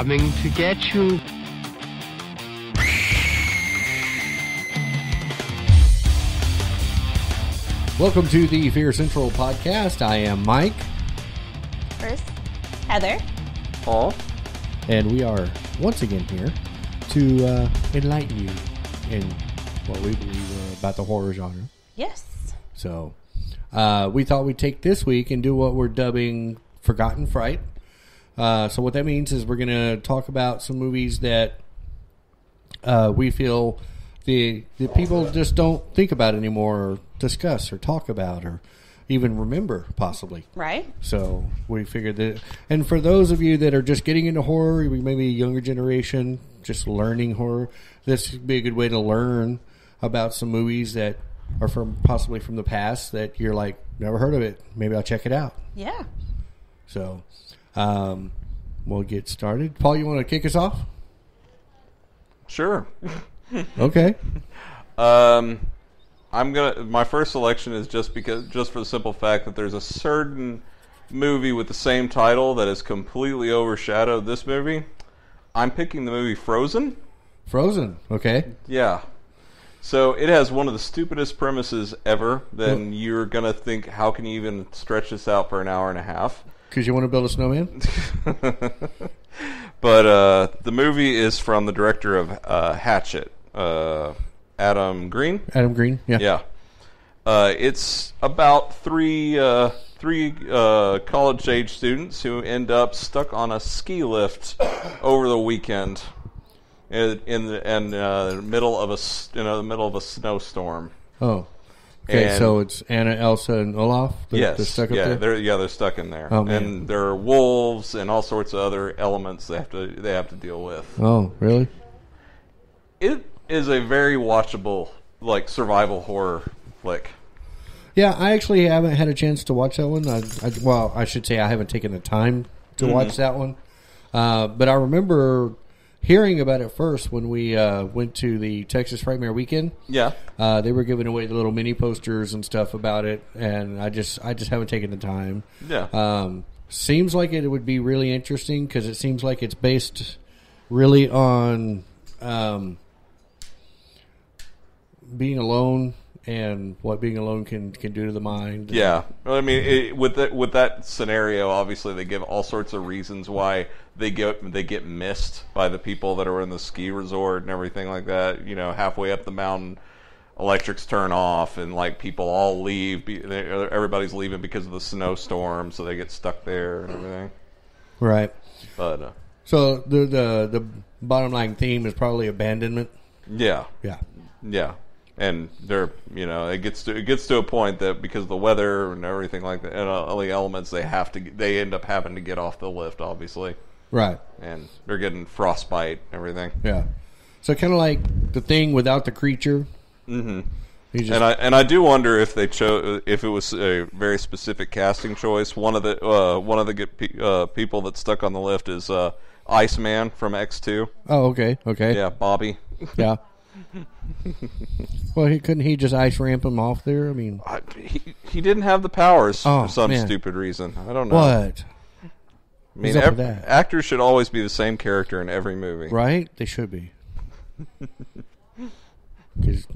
coming to get you. Welcome to the Fear Central podcast. I am Mike, First, Heather. Paul. and we are once again here to uh, enlighten you in what we believe uh, about the horror genre. Yes. So, uh, we thought we'd take this week and do what we're dubbing Forgotten Fright. Uh, so, what that means is we're going to talk about some movies that uh, we feel the the people just don't think about anymore, or discuss, or talk about, or even remember, possibly. Right. So we figured that, and for those of you that are just getting into horror, maybe a younger generation, just learning horror, this would be a good way to learn about some movies that are from possibly from the past that you're like never heard of it. Maybe I'll check it out. Yeah. So um, we'll get started. Paul, you want to kick us off? Sure. Okay. Um, I'm gonna. My first selection is just because, just for the simple fact that there's a certain movie with the same title that has completely overshadowed this movie. I'm picking the movie Frozen. Frozen. Okay. Yeah. So it has one of the stupidest premises ever. Then you're gonna think, how can you even stretch this out for an hour and a half? Because you want to build a snowman? But uh, the movie is from the director of uh, Hatchet, uh, Adam Green. Adam Green. Yeah. Yeah. Uh, it's about three uh, three uh, college age students who end up stuck on a ski lift over the weekend in in the in, uh, the middle of a you know the middle of a snowstorm. Oh. Okay. And- so it's Anna, Elsa, and Olaf. They're, yes, they're stuck up yeah, there. they're yeah they're stuck in there, Oh, and there are wolves and all sorts of other elements they have to they have to deal with. Oh, really? It is a very watchable like survival horror flick. Yeah, I actually haven't had a chance to watch that one. I, I, well, I should say I haven't taken the time to Mm-hmm. watch that one. Uh, but I remember hearing about it first when we uh, went to the Texas Frightmare Weekend. Yeah, Uh, they were giving away the little mini posters and stuff about it, and I just I just haven't taken the time. yeah. Um, seems like it would be really interesting because it seems like it's based really on um, being alone and what being alone can can do to the mind. Yeah, Well, I mean, it, with that with that scenario, obviously they give all sorts of reasons why they get they get missed by the people that are in the ski resort and everything like that. You know, halfway up the mountain, electrics turn off, and like people all leave. Everybody's leaving because of the snowstorm, so they get stuck there and everything. Right. But uh, So the the the bottom line theme is probably abandonment. yeah, Yeah. yeah, and they're you know it gets to it gets to a point that because of the weather and everything like that, and all the elements, they have to they end up having to get off the lift, obviously. Right. and they're getting frostbite and everything. Yeah. So kind of like the thing without the creature. Mm-hmm. Just, And I and I do wonder if they chose if it was a very specific casting choice. One of the uh, one of the pe- uh, people that stuck on the lift is uh, Iceman from X Two. oh, okay. Okay. Yeah, Bobby. Yeah. well, he couldn't he just ice ramp him off there? I mean, I, he he didn't have the powers Oh, for some man. stupid reason. I don't know. what? I mean, ev- that? actors should always be the same character in every movie. Right? They should be. Because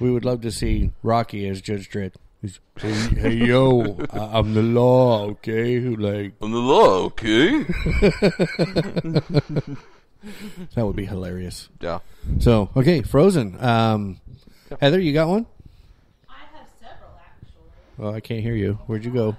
we would love to see Rocky as Judge Dredd. He's, hey, hey, yo, I, I'm the law, okay? Who like On the law, okay? that would be hilarious. yeah. So, okay, Frozen. Um, Heather, you got one? I have several actually. Oh, I can't hear you. Where'd you go?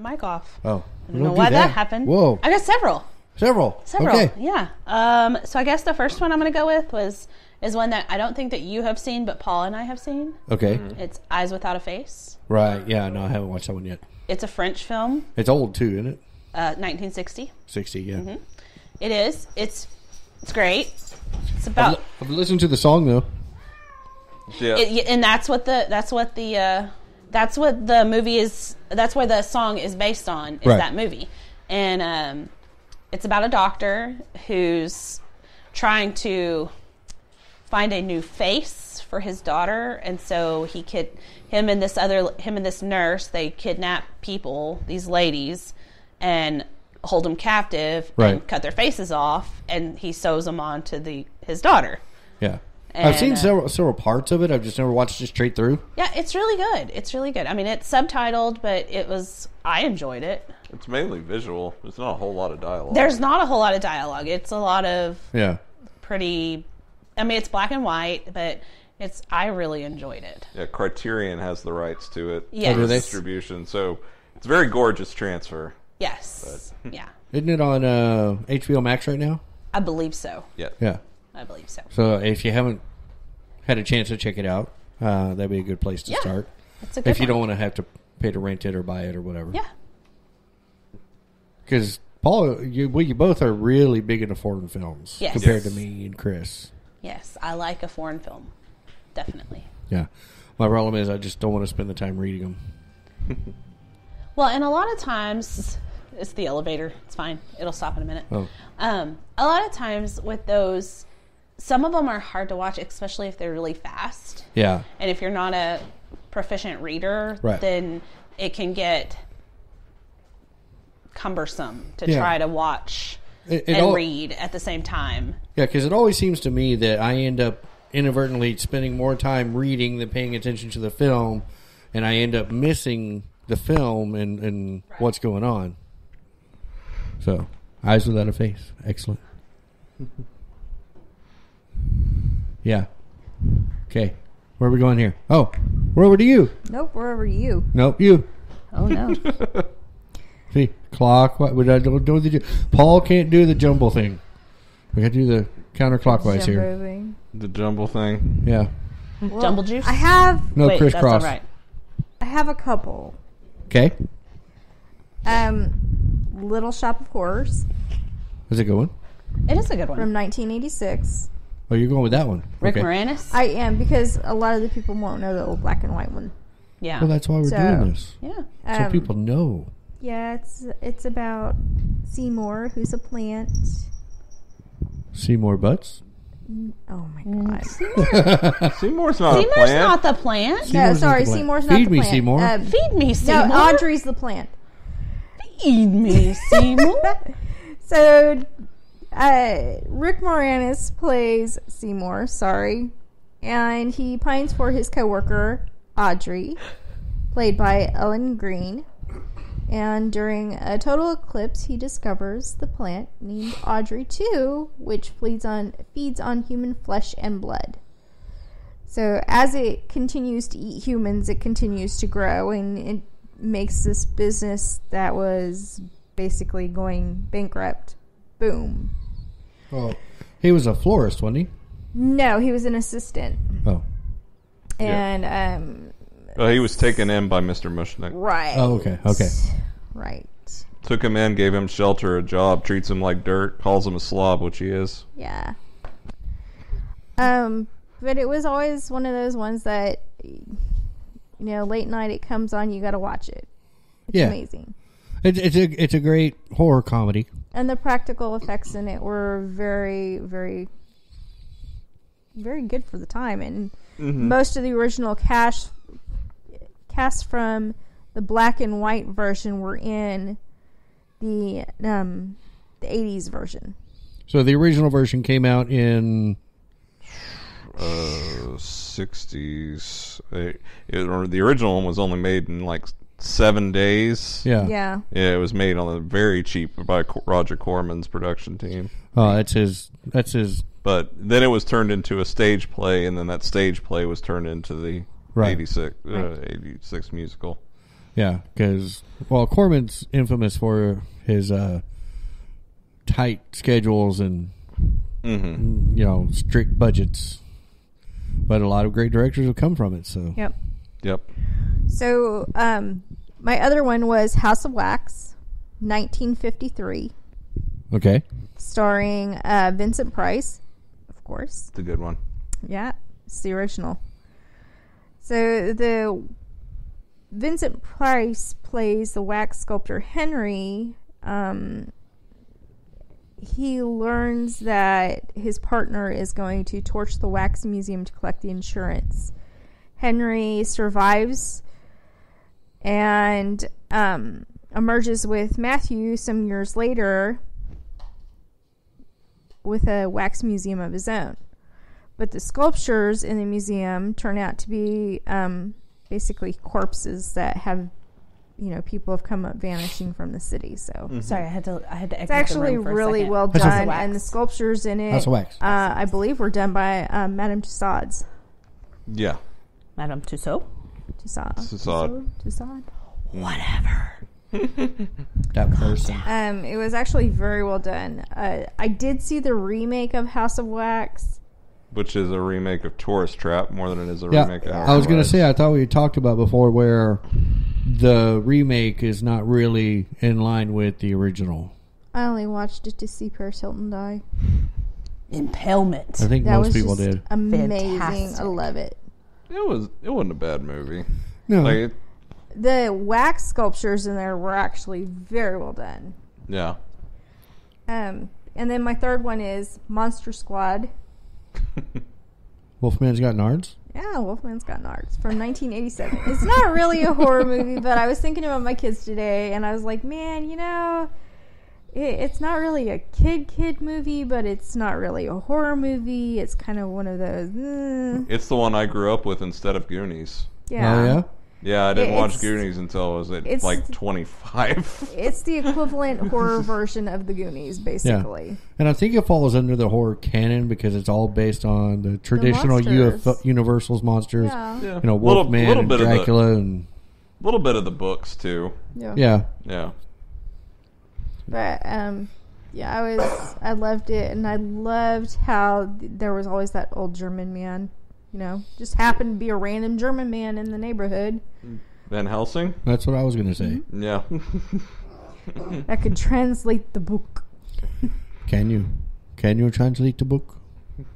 Turn my mic off. Oh, I don't know why that. happened. Whoa, I got several. several. Several. Okay, Yeah. Um, so I guess the first one I'm going to go with was is one that I don't think that you have seen, but Paul and I have seen. okay, It's Eyes Without a Face. right. Yeah, no, I haven't watched that one yet. It's a French film, It's old too, isn't it? uh, 1960. Sixty, yeah. Mm-hmm. It is. It's it's great. It's I've, about li- I've listened to the song though. Yeah. it, and that's what the that's what the uh, that's what the movie is. That's where the song is based on. Is Right. that movie, and um, it's about a doctor who's trying to find a new face for his daughter, and so he kid him and this other him and this nurse they kidnap people, these ladies, and hold them captive Right. and cut their faces off, and he sews them onto the his daughter. Yeah. I've seen uh, several several parts of it. I've just never watched it straight through. Yeah, it's really good. It's really good. I mean, it's subtitled, but it was I enjoyed it. It's mainly visual. It's not a whole lot of dialogue. There's not a whole lot of dialogue. It's a lot of Yeah. pretty. I mean, it's black and white, but it's. I really enjoyed it. yeah, Criterion has the rights to it. Yes. do? Distribution. So it's a very gorgeous transfer. Yes. Yeah, Isn't it on uh, HBO Max right now? I believe so. Yeah. Yeah. I believe so. So if you haven't had a chance to check it out, uh, that'd be a good place to Yeah. start. It's a good. If you one. don't want to have to pay to rent it or buy it or whatever. Yeah. Because Paul, you, well, you both are really big into foreign films Yes. compared Yes. to me and Chris. Yes, I like a foreign film. Definitely. Yeah. My problem is I just don't want to spend the time reading them. Well, and a lot of times it's the elevator. It's fine. It'll stop in a minute. Oh. Um, a lot of times with those, some of them are hard to watch, especially if they're really fast. Yeah. And if you're not a proficient reader, Right. then it can get cumbersome to Yeah. try to watch It, it and al- read at the same time. Yeah, because it always seems to me that I end up inadvertently spending more time reading than paying attention to the film, and I end up missing the film and, and what's going on. So, Eyes Without a Face. Excellent. yeah. Okay. Where are we going here? Oh, we're over to you. Nope, we're over to you. Nope, you. Oh no. See, clock. What would I do? do the, Paul can't do the jumble thing. We got to do the counterclockwise here. Jumbo thing. The jumble thing. Yeah. Well, Jumble juice? I have No Wait, crisscross. not right. I have a couple. Okay. Um, Little Shop of Horrors Is it going? It is a good one. from 1986. Oh, you're going with that one. Rick okay. Moranis? I am because a lot of the people won't know the old black and white one. yeah. Well, that's why we're So- doing this. yeah. So Um, people know. Yeah, it's it's about Seymour, who's a plant. Seymour more butts? Oh my Mm. god! Seymour's not a Seymour's not the plant. No, sorry, Seymour's not sorry, the plant. Feed me. Seymour. Um, Feed me, no, Seymour. Audrey's the plant. Feed me, Seymour. So, uh, Rick Moranis plays Seymour. Sorry, and he pines for his coworker Audrey, played by Ellen Greene. And during a total eclipse, he discovers the plant named Audrey II, which feeds on feeds on human flesh and blood. So as it continues to eat humans, it continues to grow, and it makes this business that was basically going bankrupt. Boom. Oh, he was a florist, wasn't he? No, he was an assistant, Oh. and um, Well, he was taken in by Mr. Mushnik. right. Oh, okay. Okay. Right. Took him in, gave him shelter, a job, treats him like dirt, calls him a slob, which he is. Yeah. Um, but it was always one of those ones that, you know, late night it comes on, you got to watch it. It's Yeah. amazing. It's it's a it's a great horror comedy. And the practical effects in it were very, very, very good for the time. And most of the original cast cast from the black and white version were in the um the 80s version. So the original version came out in Uh, 60s. It, it- or the original one was only made in like seven days. yeah. Yeah. Yeah, it was made on a very cheap by Roger Corman's production team. Oh, that's his that's his But then it was turned into a stage play, and then that stage play was turned into the Right. 86, uh, 86 musical. yeah, cuz well, Corman's infamous for his uh tight schedules and Mm-hmm. you know, strict budgets. But a lot of great directors have come from it, so Yep. Yep. So, um, my other one was House of Wax, 1953, okay. starring uh, Vincent Price, of course. It's a good one. Yeah, it's the original. So the Vincent Price plays the wax sculptor Henry. Um, he learns that his partner is going to torch the wax museum to collect the insurance. Henry survives, and um, emerges with Matthew some years later with a wax museum of his own. But the sculptures in the museum turn out to be um, basically corpses that have, you know, people have come up vanishing from the city. So Sorry, I had to. I had to. it's actually really well That's done, and the sculptures in it, House of Wax. Uh, I believe, were done by um, Madame Tussauds. Yeah. Madame Tussaud. Tussauds. Tussauds. Tussauds. Whatever. That person. Um, it was actually very well done. Uh, I did see the remake of House of Wax. Which is a remake of Tourist Trap more than it is a Yeah, remake of House I was going to say I thought we talked about before where the remake is not really in line with the original. I only watched it to see Paris Hilton die. Impalement. I think That most was people just did. amazing. Fantastic. I love it. It was. It wasn't a bad movie. No, Like, it, The wax sculptures in there were actually very well done. yeah. Um, and then my third one is Monster Squad. Wolfman's got nards. Yeah, Wolfman's Got Nards from 1987. It's not really a horror movie, but I was thinking about my kids today, and I was like, man, you know, it, it's not really a kid kid movie, but it's not really a horror movie. It's kind of one of those. eh, It's the one I grew up with instead of Goonies. yeah. Oh yeah. Yeah, I didn't watch Goonies until I was at it's- like 25. It's the equivalent horror version of the Goonies, basically. And I think it falls under the horror canon because it's all based on the traditional monsters. UFO, Universal's monsters. Yeah. yeah. You know, little, Wolfman little and Dracula of and the little bit of the books too. Yeah. yeah. Yeah. But um, yeah, I was I loved it, and I loved how there was always that old German man. You know, just happened to be a random German man in the neighborhood Van Helsing. That's what I was going to say. Mm-hmm. Yeah. that could translate the book. Can you? Can you translate the book?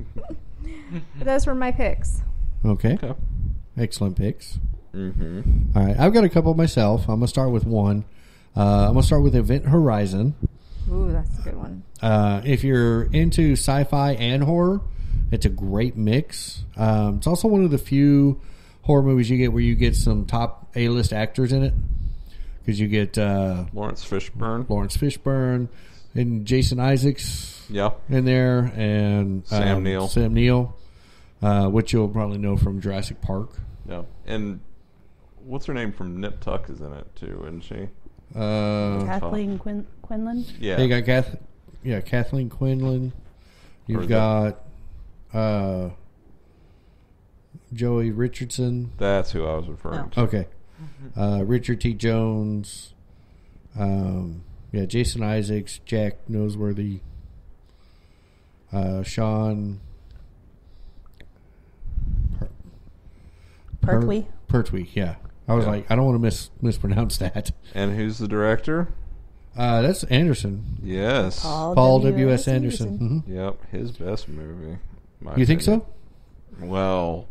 But those were my picks. Okay. okay. Excellent picks. Mm-hmm. All right. I've got a couple myself. I'm going to start with one. Uh, I'm going to start with Event Horizon. Ooh, that's a good one. Uh, if you're into sci-fi and horror, it's a great mix. Um, it's also one of the few horror movies you get where you get some top A-list actors in it because you get uh, Laurence Fishburne. Laurence Fishburne and Jason Isaacs Yeah. in there, and Sam um, Neill. Sam Neill, uh, which you'll probably know from Jurassic Park. Yeah. And what's her name from Nip Tuck is in it too, isn't she? Uh, Kathleen Quin- Quinlan. Yeah. You got Kath, yeah, Kathleen Quinlan. You've got uh, Joely Richardson. That's who I was referring to. Okay. Uh, Richard T. Jones. Um, yeah, Jason Isaacs, Jack Noseworthy, uh, Sean Per- Per- Pertwee. Pertwee, yeah. I was Yeah. like, I don't want to mis- mispronounce that. And who's the director? Uh, that's Anderson. Yes. Paul W. S. Anderson. Mhm. Yep. His best movie. my You think so? Well,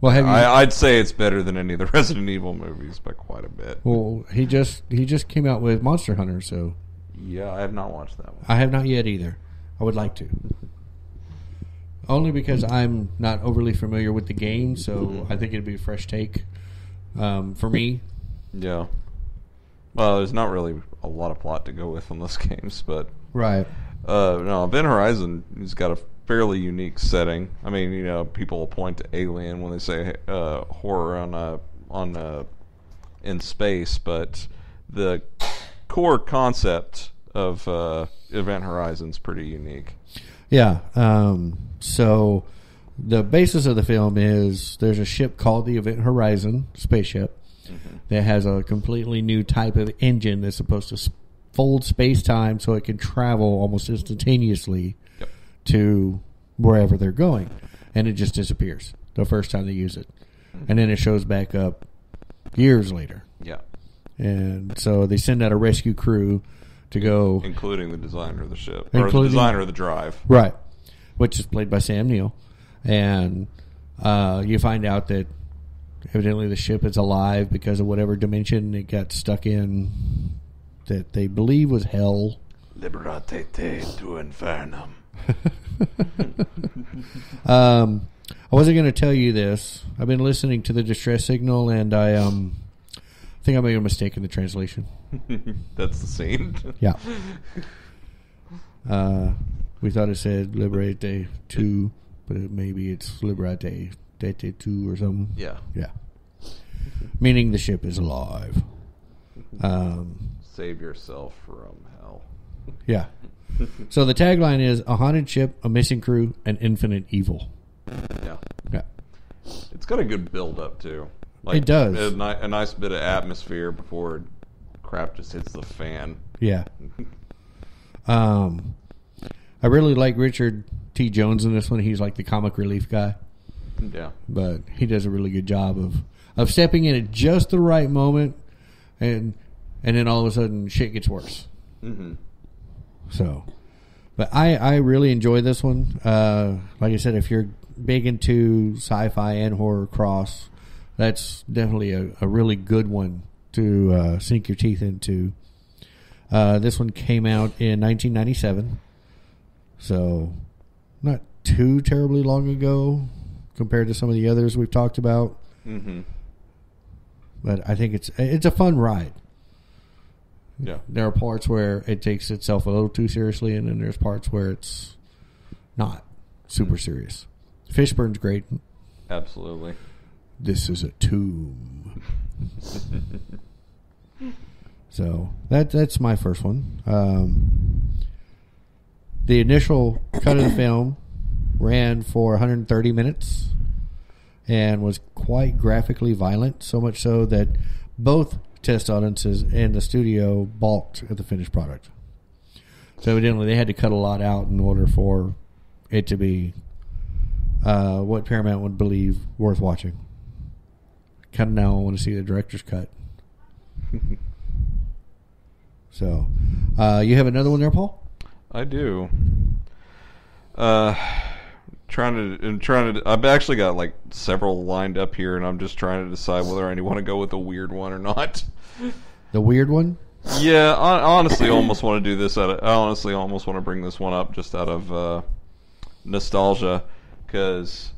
Well, have you? I, I'd say it's better than any of the Resident Evil movies by quite a bit. well, he just he just came out with Monster Hunter, so Yeah, I have not watched that one. I have not yet either. I would like to. Only because I'm not overly familiar with the game, so I think it'd be a fresh take um, for me. Yeah. Well, there's not really a lot of plot to go with on those games, but Right. uh, no, Event Horizon has got a fairly unique setting. I mean, you know, people point to Alien when they say uh, horror on uh, on uh, in space, but the core concept of uh, Event Horizon's pretty unique. Yeah. Um, so the basis of the film is there's a ship called the Event Horizon spaceship mm-hmm. that has a completely new type of engine that's supposed to fold space time so it can travel almost instantaneously Yep. to wherever they're going, and it just disappears the first time they use it, mm-hmm. and then it shows back up years later, Yeah, and so they send out a rescue crew to go including the designer of the ship or the designer of the drive. right, which is played by Sam Neill, and uh, you find out that evidently the ship is alive because of whatever dimension it got stuck in that they believe was hell. Liberate te tu infernum. Um, I wasn't going to tell you this. I've been listening to the distress signal, and I um, think I made a mistake in the translation. That's the scene. Yeah. Uh, we thought it said Liberate two, but it, maybe it's Liberate Dete two or something. yeah. Yeah. Meaning the ship is alive. Um, Save yourself from hell. yeah. So the tagline is a haunted ship, a missing crew, and infinite evil. Yeah. Yeah. It's got a good build up too. Like, It does. A, a nice bit of atmosphere before crap just hits the fan. Yeah. Um, I really like Richard T. Jones in this one. He's like the comic relief guy, Yeah. but he does a really good job of of stepping in at just the right moment, and and then all of a sudden shit gets worse. hmm So, but I I really enjoy this one. Uh, like I said, if you're big into sci-fi and horror cross, that's definitely a, a really good one to uh, sink your teeth into. Uh, this one came out in 1997, so not too terribly long ago compared to some of the others we've talked about. hmm But I think it's it's a fun ride. Yeah. There are parts where it takes itself a little too seriously, and then there's parts where it's not super serious. Fishburne's great. Absolutely. This is a tomb. so that that's my first one. Um, the initial cut of the film ran for 130 minutes and was quite graphically violent, so much so that both test audiences and the studio balked at the finished product. So evidently, they had to cut a lot out in order for it to be uh, what Paramount would believe worth watching. Kind of now I want to see the director's cut. so, uh, you have another one there, Paul? I do. Uh, trying to, I'm trying to. I've actually got like several lined up here, and I'm just trying to decide whether I want to go with a weird one or not. The weird one? Yeah, I honestly almost want to do this. Out of, I honestly almost want to bring this one up just out of uh, nostalgia, because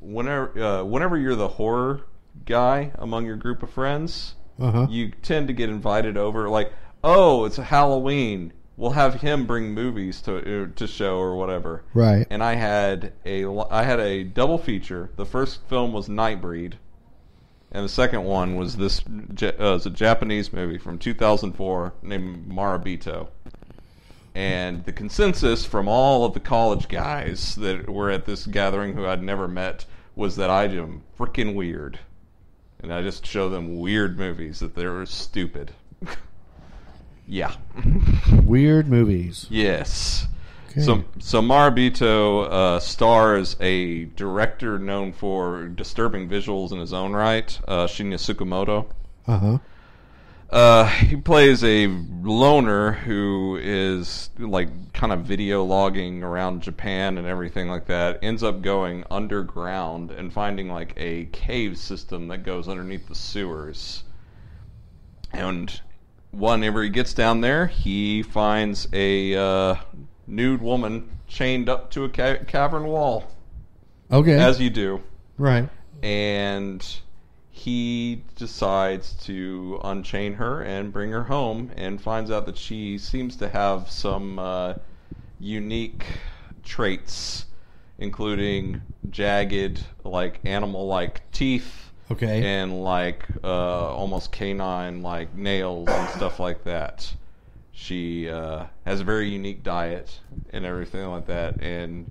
whenever uh, whenever you're the horror guy among your group of friends, Uh huh. you tend to get invited over. Like, oh, it's Halloween. We'll have him bring movies to uh, to show or whatever. Right. And I had a I had a double feature. The first film was Nightbreed, and the second one was this uh, it's a Japanese movie from 2004 named Marebito. And the consensus from all of the college guys that were at this gathering who I'd never met was that I am freaking weird. And I just show them weird movies that they're stupid. yeah. Weird movies. yes. Okay. So, so Marebito uh, stars a director known for disturbing visuals in his own right, uh, Shinya Tsukamoto. Uh huh. Uh, he plays a loner who is like kind of video logging around Japan and everything like that. Ends up going underground and finding like a cave system that goes underneath the sewers. And whenever he gets down there, he finds a uh, nude woman chained up to a ca- cavern wall, Okay. as you do right. and he decides to unchain her and bring her home and finds out that she seems to have some uh, unique traits including jagged like animal like teeth Okay. and like uh, almost canine like nails and stuff like that she uh, has a very unique diet and everything like that and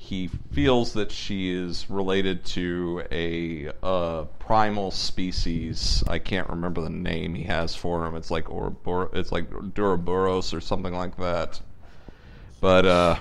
he feels that she is related to a primal species. I can't remember the name he has for him. It's like Ourobor- it's like Duraboros or something like that. But uh,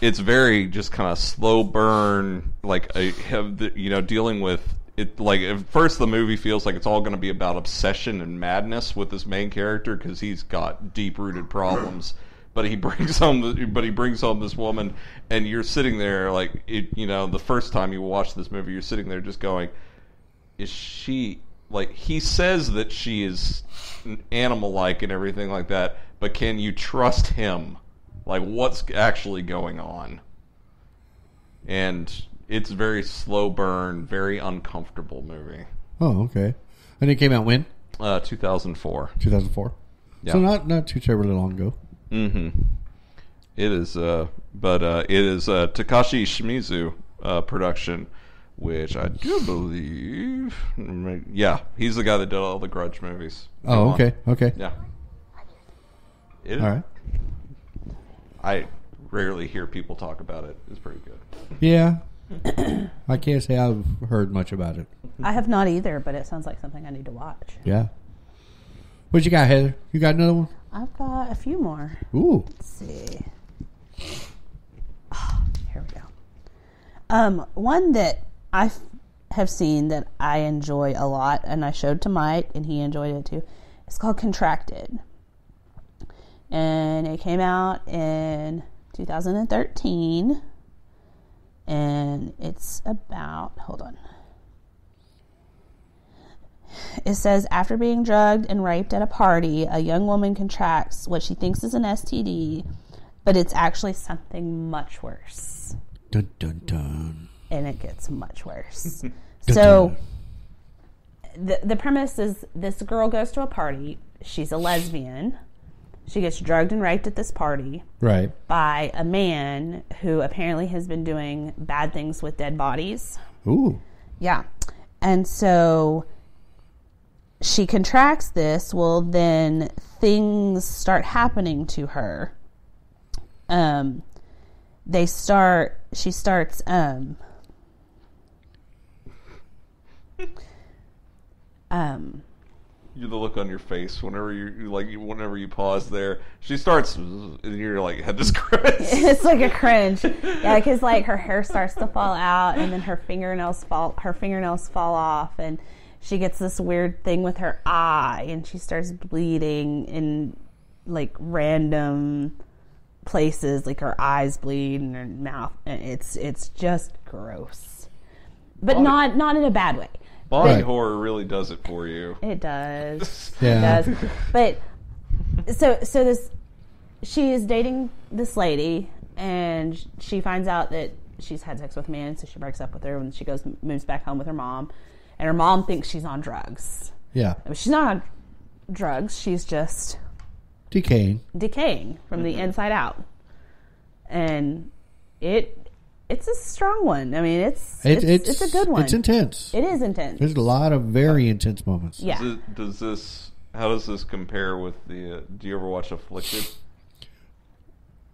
it's very just kind of slow burn, like a, have the, you know dealing with it. Like at first, the movie feels like it's all going to be about obsession and madness with this main character because he's got deep rooted problems but he brings home but he brings home this woman and you're sitting there like it, you know the first time you watch this movie you're sitting there just going is she like he says that she is animal like and everything like that but can you trust him like what's actually going on and it's very slow burn very uncomfortable movie Oh, okay. And it came out when? Uh, 2004. 2004. Yeah. So not not too terribly long ago. Mm-hmm. It is, uh, but uh, it is uh, Takashi Shimizu uh, production, which I do believe. Yeah, he's the guy that did all the Grudge movies. Oh, on. okay, okay, Yeah. It, all right. I rarely hear people talk about it. It's pretty good. Yeah, I can't say I've heard much about it. I have not either, but it sounds like something I need to watch. Yeah. What you got, Heather? You got another one? I've got a few more. Ooh, Let's see. Ah, here we go. Um, one that I f- have seen that I enjoy a lot, and I showed to Mike, and he enjoyed it too. It's called Contracted, and it came out in 2013, and it's about. Hold on. It says after being drugged and raped at a party, a young woman contracts what she thinks is an STD, but it's actually something much worse. dun dun dun. And it gets much worse. Dun, so dun. the the premise is this girl goes to a party, she's a lesbian. She gets drugged and raped at this party right. by a man who apparently has been doing bad things with dead bodies. Ooh, Yeah. And so she contracts this. Well, then things start happening to her. Um, they start, she starts, um, um, You the look on your face whenever you like whenever you pause there. She starts, and you're like head to scratch. it's like a cringe. Yeah, because like her hair starts to fall out, and then her fingernails fall. Her fingernails fall off, and she gets this weird thing with her eye, and she starts bleeding in like random places. Like her eyes bleed and her mouth. and It's it's just gross, but not not in a bad way. Body Right. horror really does it for you. It does. Yeah. It does. But so so this she is dating this lady and she finds out that she's had sex with a man, so she breaks up with her and she goes moves back home with her mom. And her mom thinks she's on drugs. yeah. I mean, she's not on drugs, she's just Decaying. decaying from the mm-hmm. inside out. And it it's a strong one. I mean, it's It, it's, it's, a good one. It's intense. it is intense. There's a lot of very intense moments. yeah. Does, it- does this? How does this compare with the? Uh, do you ever watch Afflicted?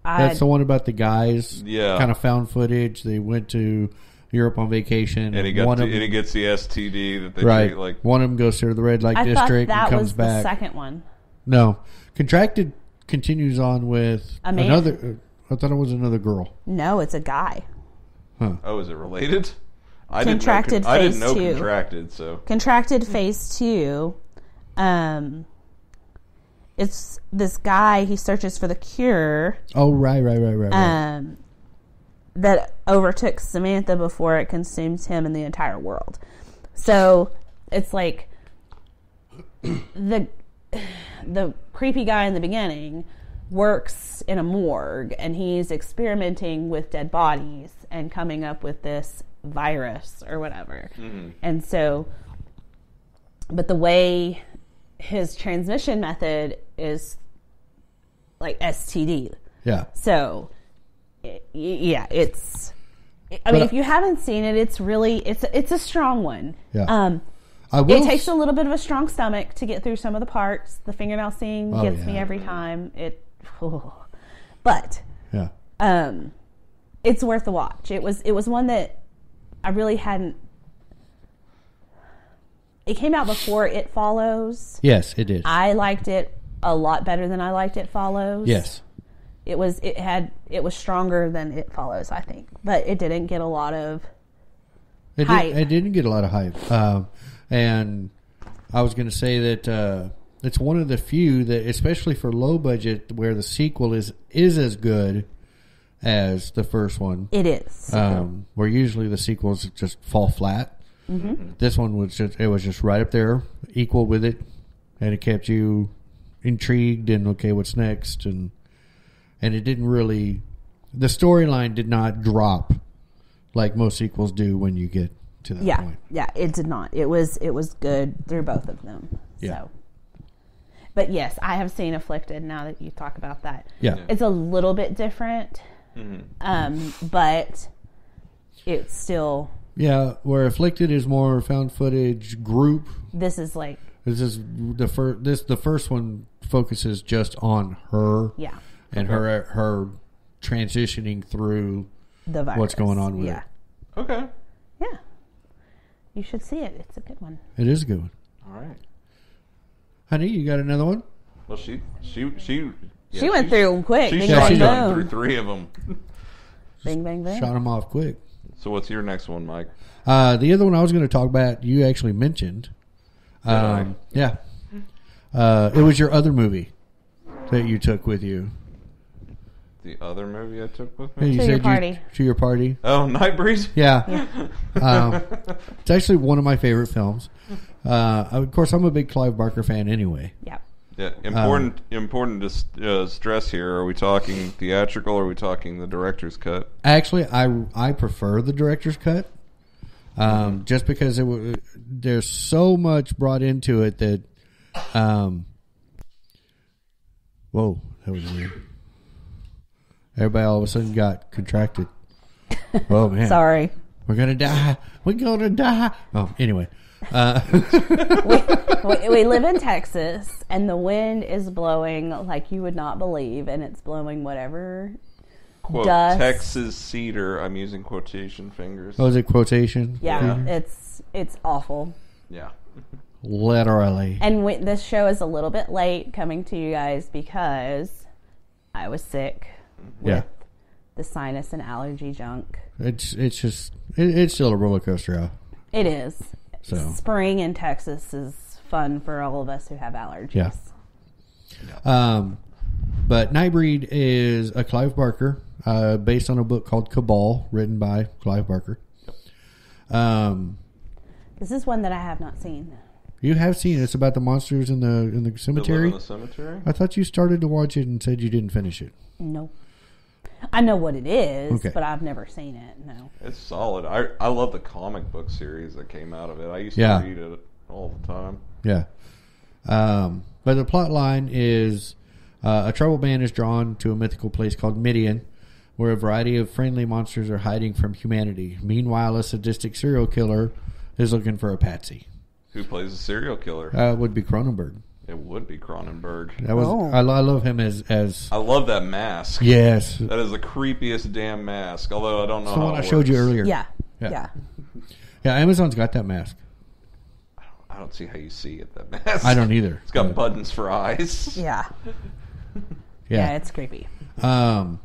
I, That's the one about the guys. Yeah. Kind of found footage. They went to Europe on vacation, And he got one the, of and he gets the STD that they right. treat like. one of them goes to the red light I thought district that and comes was back. the second one. No, contracted continues on with A another. Uh, I thought it was another girl. No, it's a guy. Oh, is it related? I Contracted didn't know, con- I didn't phase know two. contracted. So Contracted phase two. Um, it's this guy. He searches for the cure. Oh right, right, right, right. right. Um, that overtook Samantha before it consumes him and the entire world. So it's like the the creepy guy in the beginning works in a morgue and he's experimenting with dead bodies and coming up with this virus or whatever. And so but the way his transmission method is like STD. yeah, So, yeah, it's. I mean, But- if you haven't seen it, it's really it's it's a strong one. Yeah. Um, I will. it takes a little bit of a strong stomach to get through some of the parts. The fingernail scene Oh, gets me every time. It, but yeah, um, it's worth the watch. It was it was one that I really hadn't. It came out before It Follows. yes, it did. I liked it a lot better than I liked It Follows. yes, it was it had it was stronger than it follows i think but it didn't get a lot of it, hype. Did, it didn't get a lot of hype. Um, and I was going to say that uh, it's one of the few that, especially for low budget, where the sequel is is as good as the first one. it is um, where usually the sequels just fall flat. This one was just it was just right up there, equal with it, and it kept you intrigued and okay, what's next, and and it didn't really, the storyline did not drop like most sequels do when you get to that yeah, point. yeah, it did not. It was it was good through both of them. Yeah. So, but yes, I have seen Afflicted. Now that you talk about that, Yeah. it's a little bit different, um, but it's still Yeah, where Afflicted is more found footage group. this is like This is the first. This the first one focuses just on her yeah and her her transitioning through. the virus. What's going on with yeah. it. Okay. Yeah, you should see it. It's a good one. It is a good one. All right. Honey, you got another one? Well, she she she yeah, she went through them quick. She's Bing, Yeah, bang, she's gone through three of them. Bing, bang, bang. Shot them off quick. So what's your next one, Mike? Uh, the other one I was going to talk about, you actually mentioned. Um, yeah. Uh, it was your other movie that you took with you. The other movie I took with Yeah, me. you To your party. You, to your party. Oh, Nightbreed. Yeah. um, it's actually one of my favorite films. Uh, of course, I'm a big Clive Barker fan anyway. Yeah. Yeah, important. Um, important to s- uh, stress here. Are we talking theatrical? or Are we talking the director's cut? Actually, I I prefer the director's cut, um, just because it w- there's so much brought into it that, um, whoa, that was weird. Everybody all of a sudden got contracted. Oh man, Sorry. we're gonna die. We're gonna die. Oh, anyway, uh, we, we live in Texas, and the wind is blowing like you would not believe, and it's blowing whatever. Quote Dust. Texas cedar. I'm using quotation fingers. what was it quotation? Yeah, Yeah. it's it's awful. Yeah. literally. And we, this show is a little bit late coming to you guys because I was sick with Yeah, the sinus and allergy junk. it's it's just it, it's still a roller coaster. Out. It is. So. Spring in Texas is fun for all of us who have allergies. Yeah. Um, but Nightbreed is a Clive Barker, uh, based on a book called Cabal, written by Clive Barker. Um, This is one that I have not seen. you have seen it. it's about the monsters in the in the They live cemetery. in the cemetery. I thought you started to watch it and said you didn't finish it. No. I know what it is, Okay. but I've never seen it. No. It's solid. I I love the comic book series that came out of it. I used Yeah. to read it all the time. Yeah. Um, but the plot line is uh, a troubled man is drawn to a mythical place called Midian, where a variety of friendly monsters are hiding from humanity. Meanwhile, a sadistic serial killer is looking for a patsy. Who plays a serial killer? Uh, would be Cronenberg. It would be Cronenberg. That was Oh. I, I love him as as I love that mask. yes. That is the creepiest damn mask. Although I don't know It's the how one I it showed you works. earlier. Yeah. Yeah. Yeah. Yeah, Amazon's got that mask. I don't see how you see it. That mask. I don't either. It's got buttons for eyes. Yeah. Yeah, Yeah. it's creepy. Um,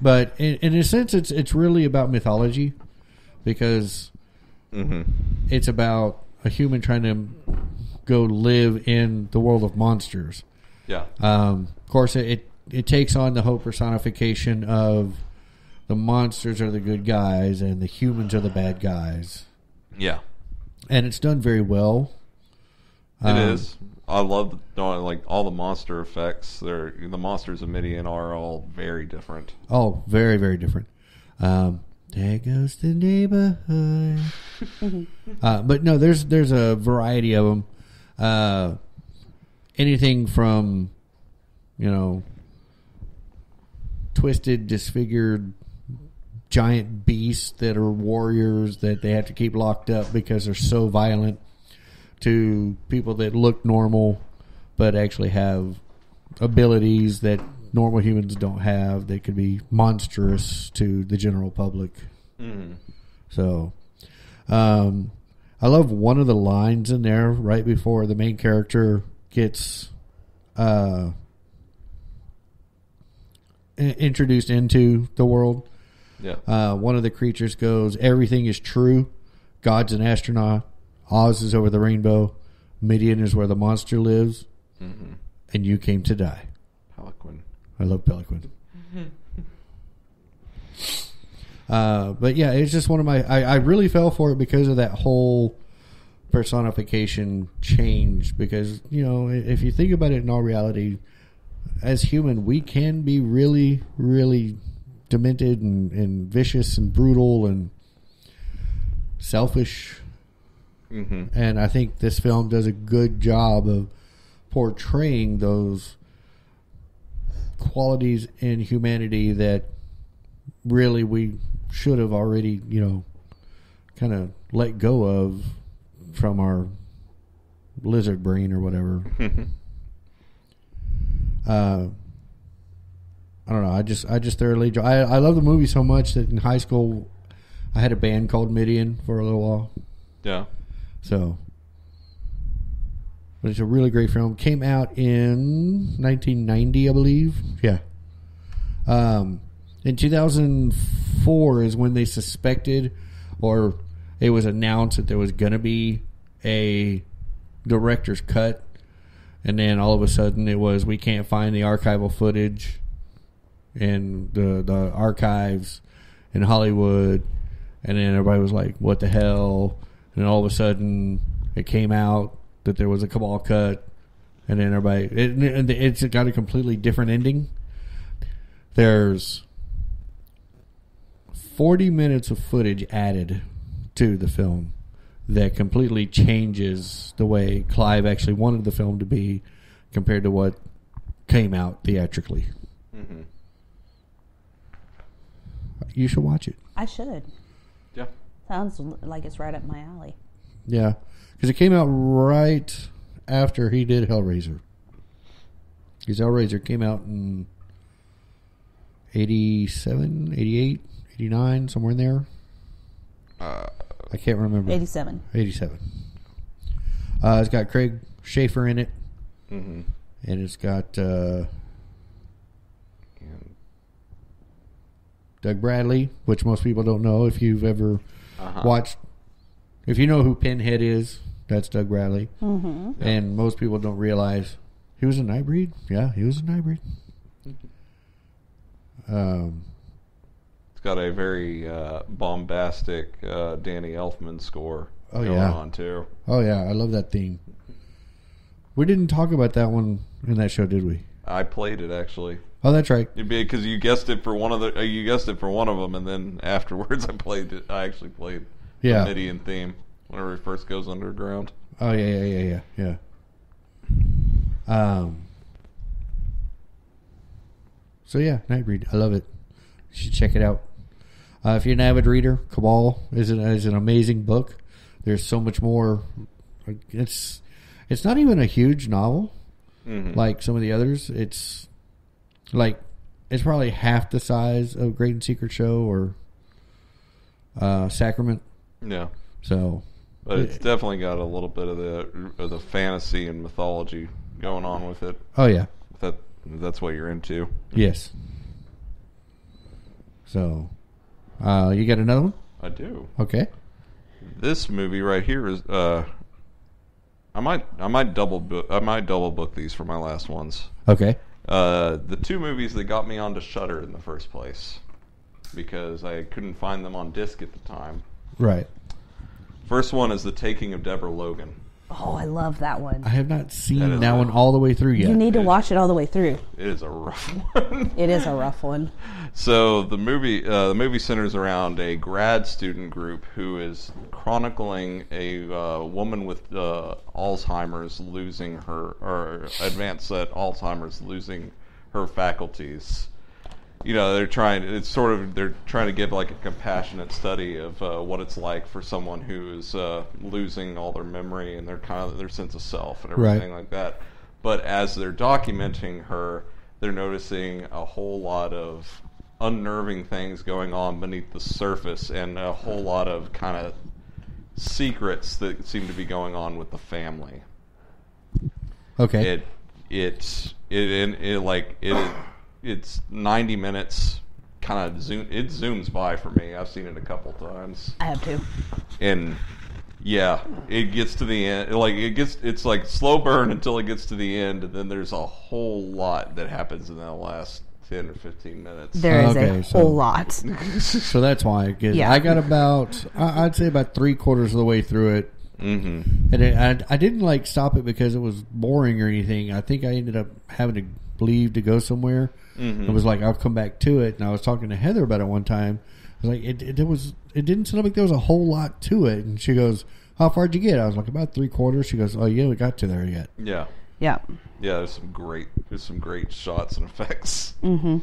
but in, in a sense, it's it's really about mythology because Mm-hmm. it's about a human trying to go live in the world of monsters. Yeah. Um, of course, it, it it takes on the whole personification of the monsters are the good guys and the humans are the bad guys, Yeah. and it's done very well. It Um, is. I love like all the monster effects. They're the monsters of Midian are all very different. Oh, very very different. Um, there goes the neighborhood. uh, but no, there's there's a variety of them. Uh, anything from you know twisted, disfigured giant beasts that are warriors that they have to keep locked up because they're so violent to people that look normal but actually have abilities that normal humans don't have that could be monstrous to the general public. Mm. So, um, I love one of the lines in there right before the main character gets uh, introduced into the world. Yeah. Uh, one of the creatures goes, "Everything is true. God's an astronaut. Oz is over the rainbow. Midian is where the monster lives, Mm-hmm. and you came to die." Peloquin. I love Peloquin. uh, but yeah, it's just one of my. I, I really fell for it because of that whole personification change. Because you know, if you think about it in all reality, as human, we can be really, really demented and, and vicious and brutal and selfish, hmm and I think this film does a good job of portraying those qualities in humanity that really we should have already, you know, kind of let go of from our lizard brain or whatever. uh, I don't know. I just I just thoroughly enjoy. I I love the movie so much that in high school I had a band called Midian for a little while. Yeah. So, but it's a really great film. Came out in 1990, I believe. Yeah. Um, in 2004 is when they suspected, or it was announced that there was going to be a director's cut, and then all of a sudden it was we can't find the archival footage in the the archives in Hollywood, and then everybody was like, "What the hell?" And all of a sudden it came out that there was a cabal cut, and then everybody it, it's got a completely different ending. There's 40 minutes of footage added to the film that completely changes the way Clive actually wanted the film to be compared to what came out theatrically. hmm You should watch it. I should. Yeah. Sounds like it's right up my alley. Yeah, because it came out right after he did Hellraiser. His Hellraiser came out in 87, 88, 89, somewhere in there. Uh, I can't remember. 87. 87. Uh, it's got Craig Sheffer in it, hmm and it's got uh, Doug Bradley, which most people don't know if you've ever uh-huh. watched. If you know who Pinhead is, that's Doug Bradley. Mm-hmm. And most people don't realize he was a Nightbreed. Yeah, he was a Nightbreed. Um, It's got a very uh, bombastic uh, Danny Elfman score Oh, going yeah. on too. oh yeah, I love that theme. We didn't talk about that one in that show, did we? I played it actually Oh, that's right. because you guessed it for one of the uh, you guessed it for one of them, and then afterwards I played it. I actually played Yeah. the Midian theme whenever he first goes underground. Oh yeah, yeah, yeah, yeah, yeah. Um. So yeah, Nightbreed. I love it. You should check it out. Uh, if you're an avid reader, Cabal is an is an amazing book. There's so much more. It's it's not even a huge novel hmm like some of the others. It's like it's probably half the size of Great and Secret Show or uh, Sacrament. yeah, So but it's definitely got a little bit of the of the fantasy and mythology going on with it. oh yeah, If that if that's what you're into. Yes. So, uh, you got another one? I do. Okay. This movie right here is. Uh, I might I might double book I might double book these for my last ones. Okay. Uh, the two movies that got me onto Shudder in the first place, because I couldn't find them on disc at the time. Right. First one is The Taking of Deborah Logan. Oh, I love that one. I have not seen That that, is- one all the way through yet. You need to watch it all the way through. It is a rough one. It is a rough one. So the movie uh, the movie centers around a grad student group who is chronicling a uh, woman with uh, Alzheimer's losing her or advanced set Alzheimer's losing her faculties. You know they're trying. It's sort of they're trying to give like a compassionate study of uh, what it's like for someone who is uh, losing all their memory and their kind of their sense of self and Right. everything like that. But as they're documenting her, they're noticing a whole lot of unnerving things going on beneath the surface and a whole lot of kind of secrets that seem to be going on with the family. okay. It it's it, it, it like it it's 90 minutes kind of zoom it zooms by for me. I've seen it a couple times I have too and yeah, it gets to the end. Like it gets, it's like slow burn until it gets to the end, and then there's a whole lot that happens in the last ten or fifteen minutes. There is Okay, a so- whole lot. so that's why. 'cause Yeah. I got about, I- I'd say about three quarters of the way through it. mm-hmm. And it, I, I didn't like stop it because it was boring or anything. I think I ended up having to leave to go somewhere. Mhm. It was like, I'll come back to it. And I was talking to Heather about it one time. I was like, it, it, it was. It didn't sound like there was a whole lot to it. And she goes, "How far'd you get?" I was like, "About three quarters." She goes, "Oh, you haven't got to there yet." Yeah. Yeah. Yeah, there's some great there's some great shots and effects. Mm-hmm.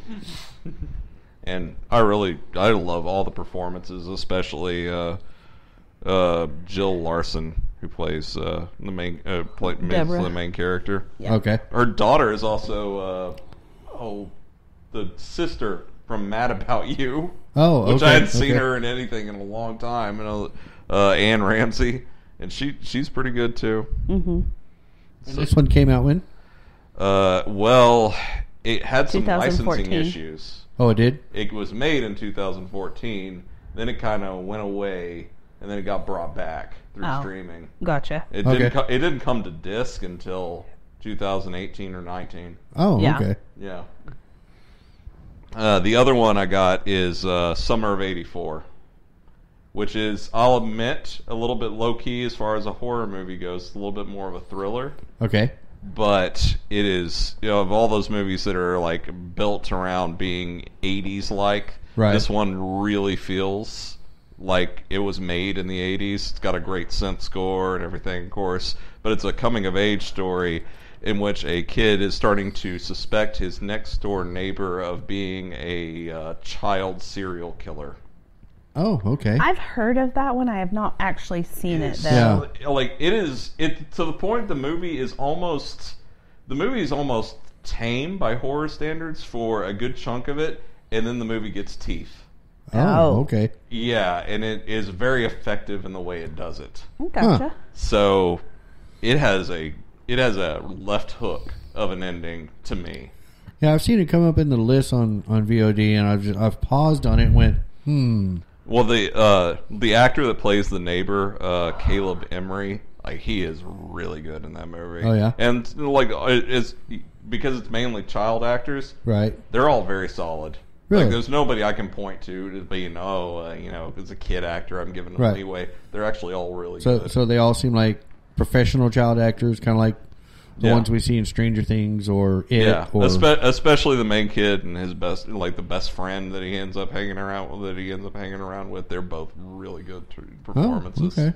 and I really I love all the performances, especially uh, uh, Jill Larson, who plays uh, the main uh, play, makes the main character. Yeah. Okay. Her daughter is also uh, oh the sister from Mad About You, Oh, which I hadn't seen her in anything in a long time. You know, uh, Anne Ramsay, and she she's pretty good too. Mm-hmm. And this one came out when? Uh, well, it had some licensing issues. Oh, it did. It was made in 2014. Then it kind of went away, and then it got brought back through Oh. streaming. Gotcha. It Okay. didn't. Co- it didn't come to disc until 2018 or 19. Oh, Yeah. okay. Yeah. Uh, the other one I got is uh, Summer of '84, which is, I'll admit, a little bit low key as far as a horror movie goes. It's a little bit more of a thriller Okay. but it is you know of all those movies that are like built around being 80s like Right. this one really feels like it was made in the 80s it's got a great synth score and everything of course but it's a coming of age story in which a kid is starting to suspect his next door neighbor of being a uh, child serial killer Oh, okay. I've heard of that one. I have not actually seen it though. Yeah. like it is it to the point the movie is almost the movie is almost tame by horror standards for a good chunk of it and then the movie gets teeth oh, Oh. okay. yeah and it is very effective in the way it does it Gotcha. so it has a it has a left hook of an ending to me Yeah, I've seen it come up in the list on on VOD, and I've just, I've paused on it and went, hmm. well the uh the actor that plays the neighbor uh caleb emery like he is really good in that movie Oh, yeah? and like it is because it's mainly child actors Right. they're all very solid. Really? Like, there's nobody I can point to to being, oh, uh, you know, as a kid actor, I'm giving them Right. leeway. They're actually all really So good. so they all seem like professional child actors, kind of like the Yeah. ones we see in Stranger Things or It. yeah, Or, Espe- especially the main kid and his best, like the best friend that he ends up hanging around with, that he ends up hanging around with. They're both really good t- oh, performances. okay.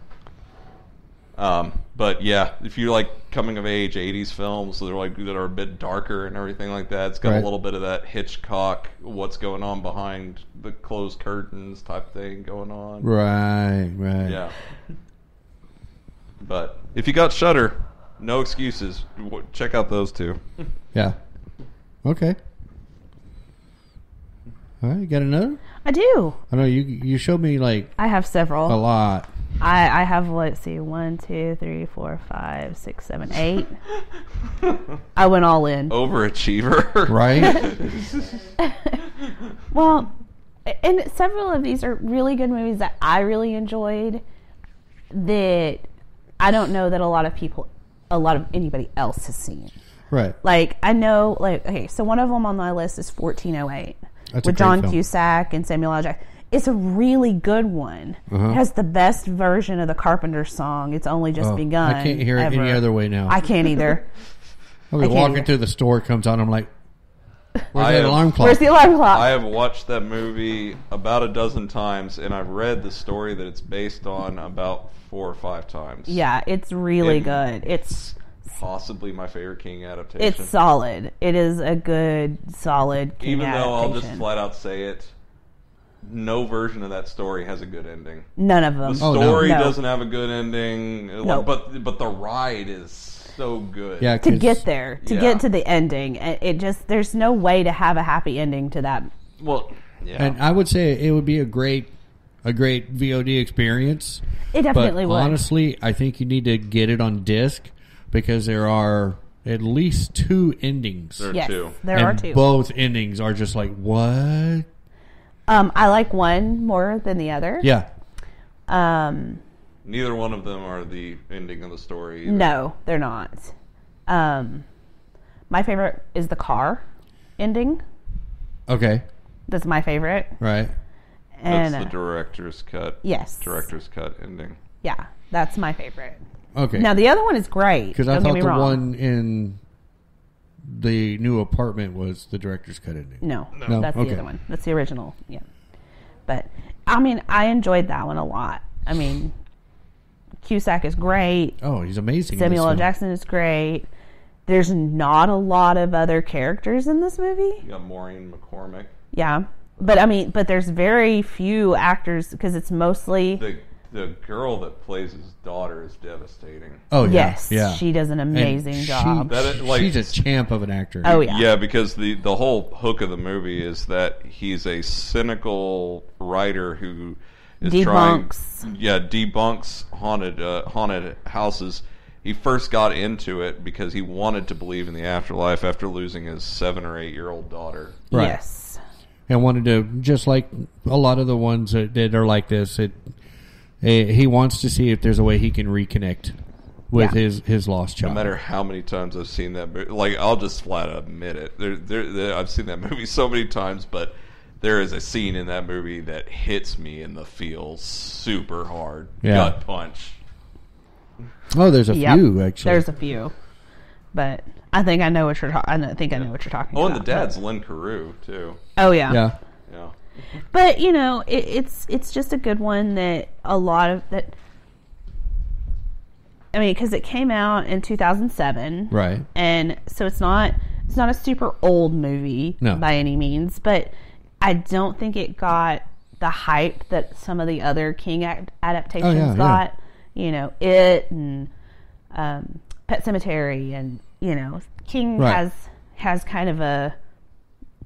Um, but yeah, if you like coming of age '80s films that are like that are a bit darker and everything like that, it's got Right. a little bit of that Hitchcock, what's going on behind the closed curtains type thing going on. Right, right. Yeah. But if you got Shudder, no excuses. W- Check out those two. Yeah. Okay. All right, you got another? I do. I know you you showed me like I have several. a lot. I, I have let's see, one, two, three, four, five, six, seven, eight. I went all in. Overachiever. Right? Well, and several of these are really good movies that I really enjoyed. That I don't know that a lot of people, a lot of anybody else has seen. right. Like I know, like okay, so one of them on my list is 1408 That's with John film. Cusack and Samuel L. Jackson. It's a really good one. Uh-huh. It has the best version of the Carpenter song. It's only just Oh, begun. I can't hear it any other way now. I can't either. I'll be I walking either. through the store, it comes on, I'm like, where's I that have- alarm clock? Where's the alarm clock? I have watched that movie about a dozen times, and I've read the story that it's based on about four or five times. yeah, it's really It- good. It's Possibly my favorite King adaptation. it's solid. It is a good, solid. King Even though I'll just flat out say it, no version of that story has a good ending. None of them. The Oh, no. story doesn't have a good ending, No. but but the ride is so good. yeah, to 'cause- get there, to Yeah. get to the ending, it it just there's no way to have a happy ending to that. Well, yeah. And I would say it would be a great a great VOD experience. It definitely but would. honestly, I think you need to get it on disc because there are at least two endings. there are yes, two. there and are two. Both endings are just like what? Um, I like one more than the other. Yeah. Um, Neither one of them are the ending of the story. either. no, they're not. Um, my favorite is the car ending. Okay. That's my favorite. Right. And That's the director's cut. yes, Director's cut ending. Yeah, that's my favorite. Okay. Now the other one is great. Because I thought the wrong. one in the new apartment was the director's cut ending. No, No, that's okay. the other one. That's the original. Yeah, but I mean, I enjoyed that one a lot. I mean, Cusack is great. Oh, he's amazing. Samuel L. Jackson is great. There's not a lot of other characters in this movie. You got Maureen McCormick. Yeah. But I mean, but there's very few actors because it's mostly The the girl that plays his daughter is devastating. Oh yeah, yes, yeah. she does an amazing she- job. That is, like- she's a champ of an actor. oh yeah. Yeah, because the the whole hook of the movie is that he's a cynical writer who is Debunks. trying, yeah, debunks haunted uh, haunted houses. He first got into it because he wanted to believe in the afterlife after losing his seven or eight year old daughter. Right. Yes. And wanted to just like a lot of the ones that, that are like this. It, eh, he wants to see if there's a way he can reconnect with Yeah. his his lost child. No matter how many times I've seen that movie, like I'll just flat out admit it. There, there, there, I've seen that movie so many times, but there is a scene in that movie that hits me in the feels super hard, Yeah. gut punch. oh, there's a Yep. few actually. There's a few, but I think I know what you're. Ta- I know- think I know what you're talking Oh, about. and the dad's Len Cariou too. Oh yeah. yeah, Yeah, But you know, it, it's it's just a good one that a lot of that. I mean, because it came out in 2007, right. and so it's not it's not a super old movie No. by any means, but I don't think it got the hype that some of the other King act- adaptations Oh, yeah, got. You know, it and um, Pet Sematary, and you know, King Right. has has kind of a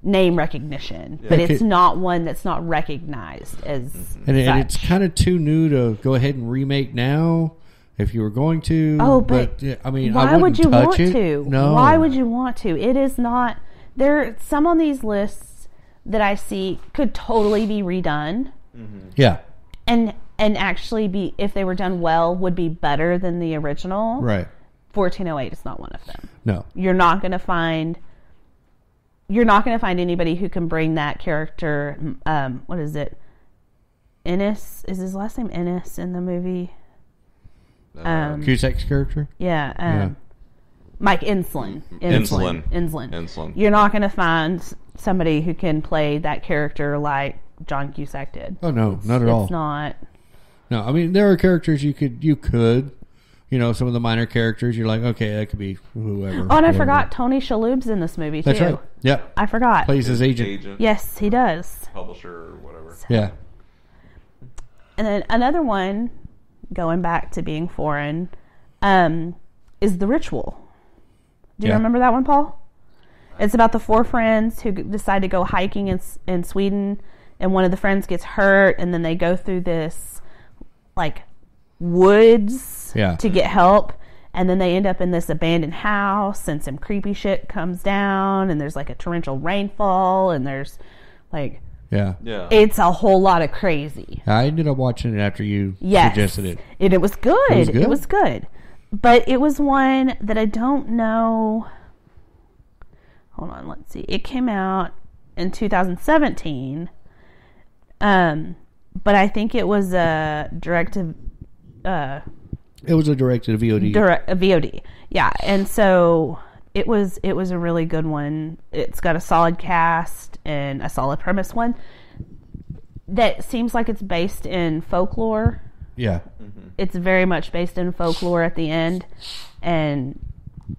name recognition, but Okay. it's not one that's not recognized as mm-hmm. And, it- and it's kind of too new to go ahead and remake now. If you were going to, Oh, but yeah, I mean, I why would wouldn't you touch want it. to? No, Why would you want to? It is not. There some on these lists that I see could totally be redone mm-hmm. Yeah, and and actually be if they were done well would be better than the original. right. 1408 is not one of them. No, You're not going to find you're not going to find anybody who can bring that character um what is it? Ennis is his last name Ennis in the movie? Um, Cusack's character. Yeah, um, Yeah. Mike Enslin. Insulin. Enslin. Insulin. You're not going to find somebody who can play that character like John Cusack did. Oh no, not at it's all. It's not. No, I mean there are characters you could you could, you know, some of the minor characters. You're like, okay, that could be whoever. Oh, and I whoever. forgot Tony Shalhoub's in this movie That's too. right. Yep, I forgot. plays his agent. agent, Yes, he does. publisher, or whatever. Yeah, And then another one, going back to being foreign, um, is The Ritual. Do you Yeah. remember that one, Paul? It's about the four friends who decide to go hiking in, in Sweden, and one of the friends gets hurt, and then they go through this like woods Yeah. to get help. And then they end up in this abandoned house, and some creepy shit comes down, and there's like a torrential rainfall, and there's like yeah. Yeah, it's a whole lot of crazy. I ended up watching it after you Yes. suggested it. And it was good. was good? It was good. But it was one that I don't know. Hold on, let's see. It came out in 2017. Um, but I think it was a direct to uh, It was a directed VOD. direct a VOD. Yeah, and so it was it was a really good one. It's got a solid cast and a solid premise one that seems like it's based in folklore yeah, it's very much based in folklore at the end and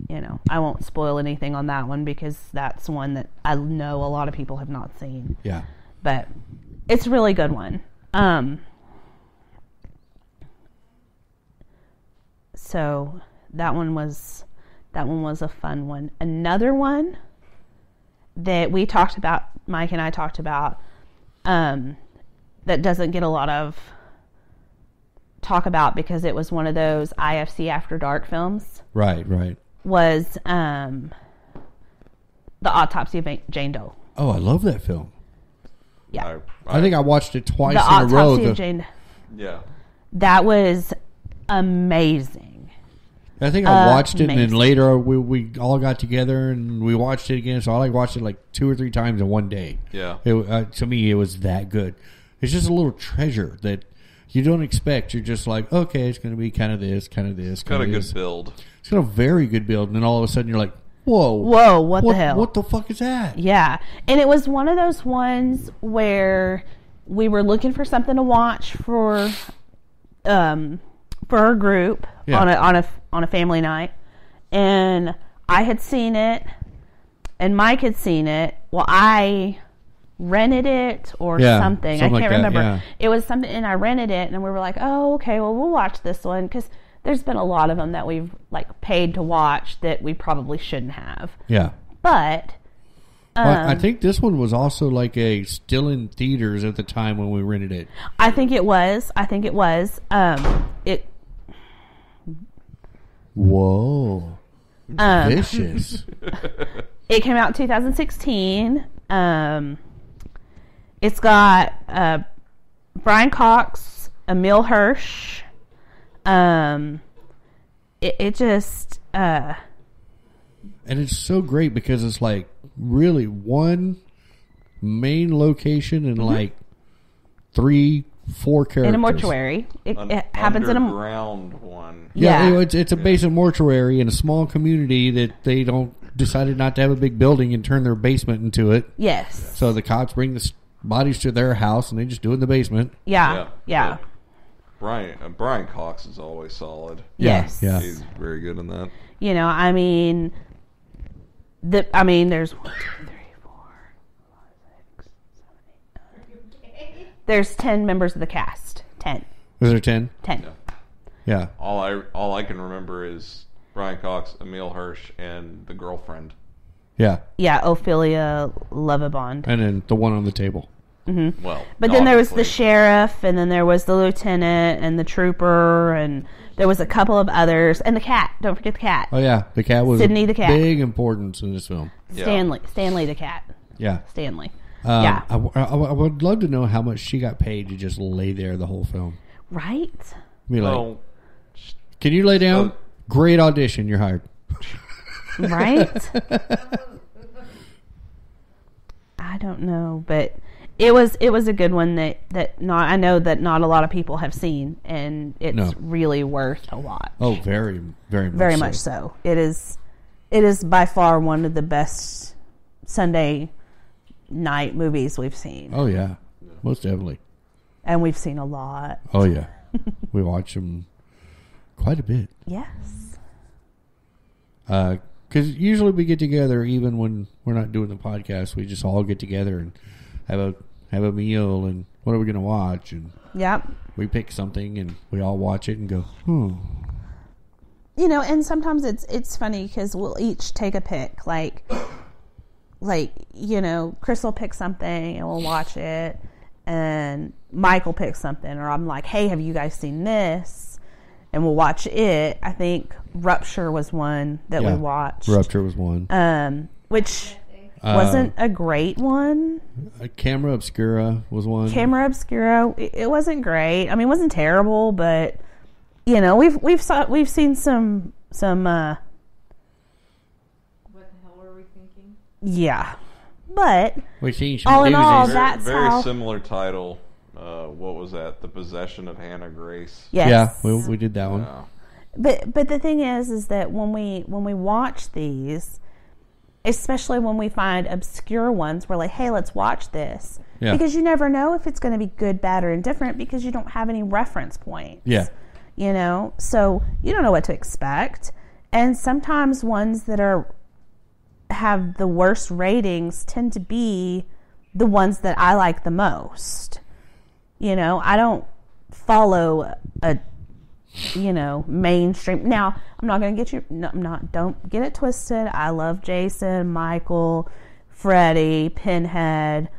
you know i won't spoil anything on that one because that's one that i know a lot of people have not seen yeah. but it's a really good one um so that one was that one was a fun one another one that we talked about mike and i talked about um that doesn't get a lot of talk about because it was one of those ifc after dark films Right, right. was um the autopsy of jane doe Oh, I love that film. yeah I think I watched it twice the in a row. autopsy The- of jane yeah. that was amazing I think I watched it, and then later we we all got together and we watched it again. So I like watched it like two or three times in one day. Yeah. It, uh, to me, it was that good. It's just a little treasure that you don't expect. You're just like, okay, it's going to be kind of this, kind of this, Got kind of good this. build. It's got a very good build, and then all of a sudden you're like, whoa, whoa what, the hell What the fuck is that? yeah and it was one of those ones where we were looking for something to watch for um for our group Yeah. on a on a on a family night, and I had seen it, and Mike had seen it. Well, I rented it or Yeah, something. I can't like that, remember. yeah. It was something, and I rented it, and we were like, "Oh, okay. Well, we'll watch this one because there's been a lot of them that we've like paid to watch that we probably shouldn't have." Yeah. But Well, I um, think this one was also like a still in theaters at the time when we rented it. I think it was. I think it was. Um, it Whoa. Um, Vicious. it came out in 2016. Um, it's got uh, Brian Cox, Emile Hirsch. Um, it, it just uh, and it's so great because it's like really one main location and like three, four characters. In a mortuary. It, An it happens in a underground one. Yeah, Yeah. you know, it's it's a basement mortuary in a small community that they don't decided not to have a big building and turn their basement into it. yes. So the cops bring the bodies to their house and they just do it in the basement. Yeah. Yeah. but Brian uh, Brian Cox is always solid. Yeah, Yes. yeah. He's very good in that. You know, I mean, the I mean, there's one, two, three, four, five, six, seven, eight, nine. There's ten members of the cast. Ten. Was there ten? Ten. Yeah. Yeah. All I all I can remember is Brian Cox, Emile Hirsch, and the girlfriend. Yeah. Yeah, Ophelia Lovibond. And then the one on the table. Mm-hmm. Well, But then there was the sheriff, and then there was the lieutenant, and the trooper, and there was a couple of others, and the cat. Don't forget the cat. Oh yeah, the cat was Sydney the cat. big importance in this film. Yeah. Stanley. Stanley the cat. Yeah. Stanley. Um, yeah. I, w- I w- I would love to know how much she got paid to just lay there the whole film. Right? Be like, Well, can you lay down? uh, Great audition. You're hired. Right? I don't know, but it was it was a good one that that not I know that not a lot of people have seen, and it's No. really worth a watch. Oh, very, very, much very so. much so. It is it is by far one of the best Sunday night movies we've seen, Oh yeah, most definitely. and we've seen a lot. Oh yeah, we watch them quite a bit. Yes. Because usually we get together, even when we're not doing the podcast, we just all get together and have a have a meal and what are we going to watch? And Yep. we pick something and we all watch it and go, hmm. you know and sometimes it's it's funny because we'll each take a pick like like you know chris will pick something and we'll watch it and michael picks something or i'm like hey have you guys seen this and we'll watch it i think rupture was one that Yeah. we watched Rupture was one. um which Uh, wasn't a great one Uh, Camera Obscura was one. camera obscura it, it wasn't great i mean it wasn't terrible but you know we've we've saw we've seen some some uh What the hell were we thinking? Yeah. But We've seen All in all, doozies. very, that's very how- similar title. Uh, what was that? The Possession of Hannah Grace. yes. Yeah, we, we did that one. Yeah. but but the thing is is that when we when we watch these especially when we find obscure ones we're like hey let's watch this Yeah. because you never know if it's going to be good bad or indifferent because you don't have any reference points Yeah. you know so you don't know what to expect and sometimes ones that are have the worst ratings tend to be the ones that I like the most. You know I don't follow a you know mainstream. Now I'm not going to get you no, I'm not don't get it twisted. I love Jason Michael Freddie Pinhead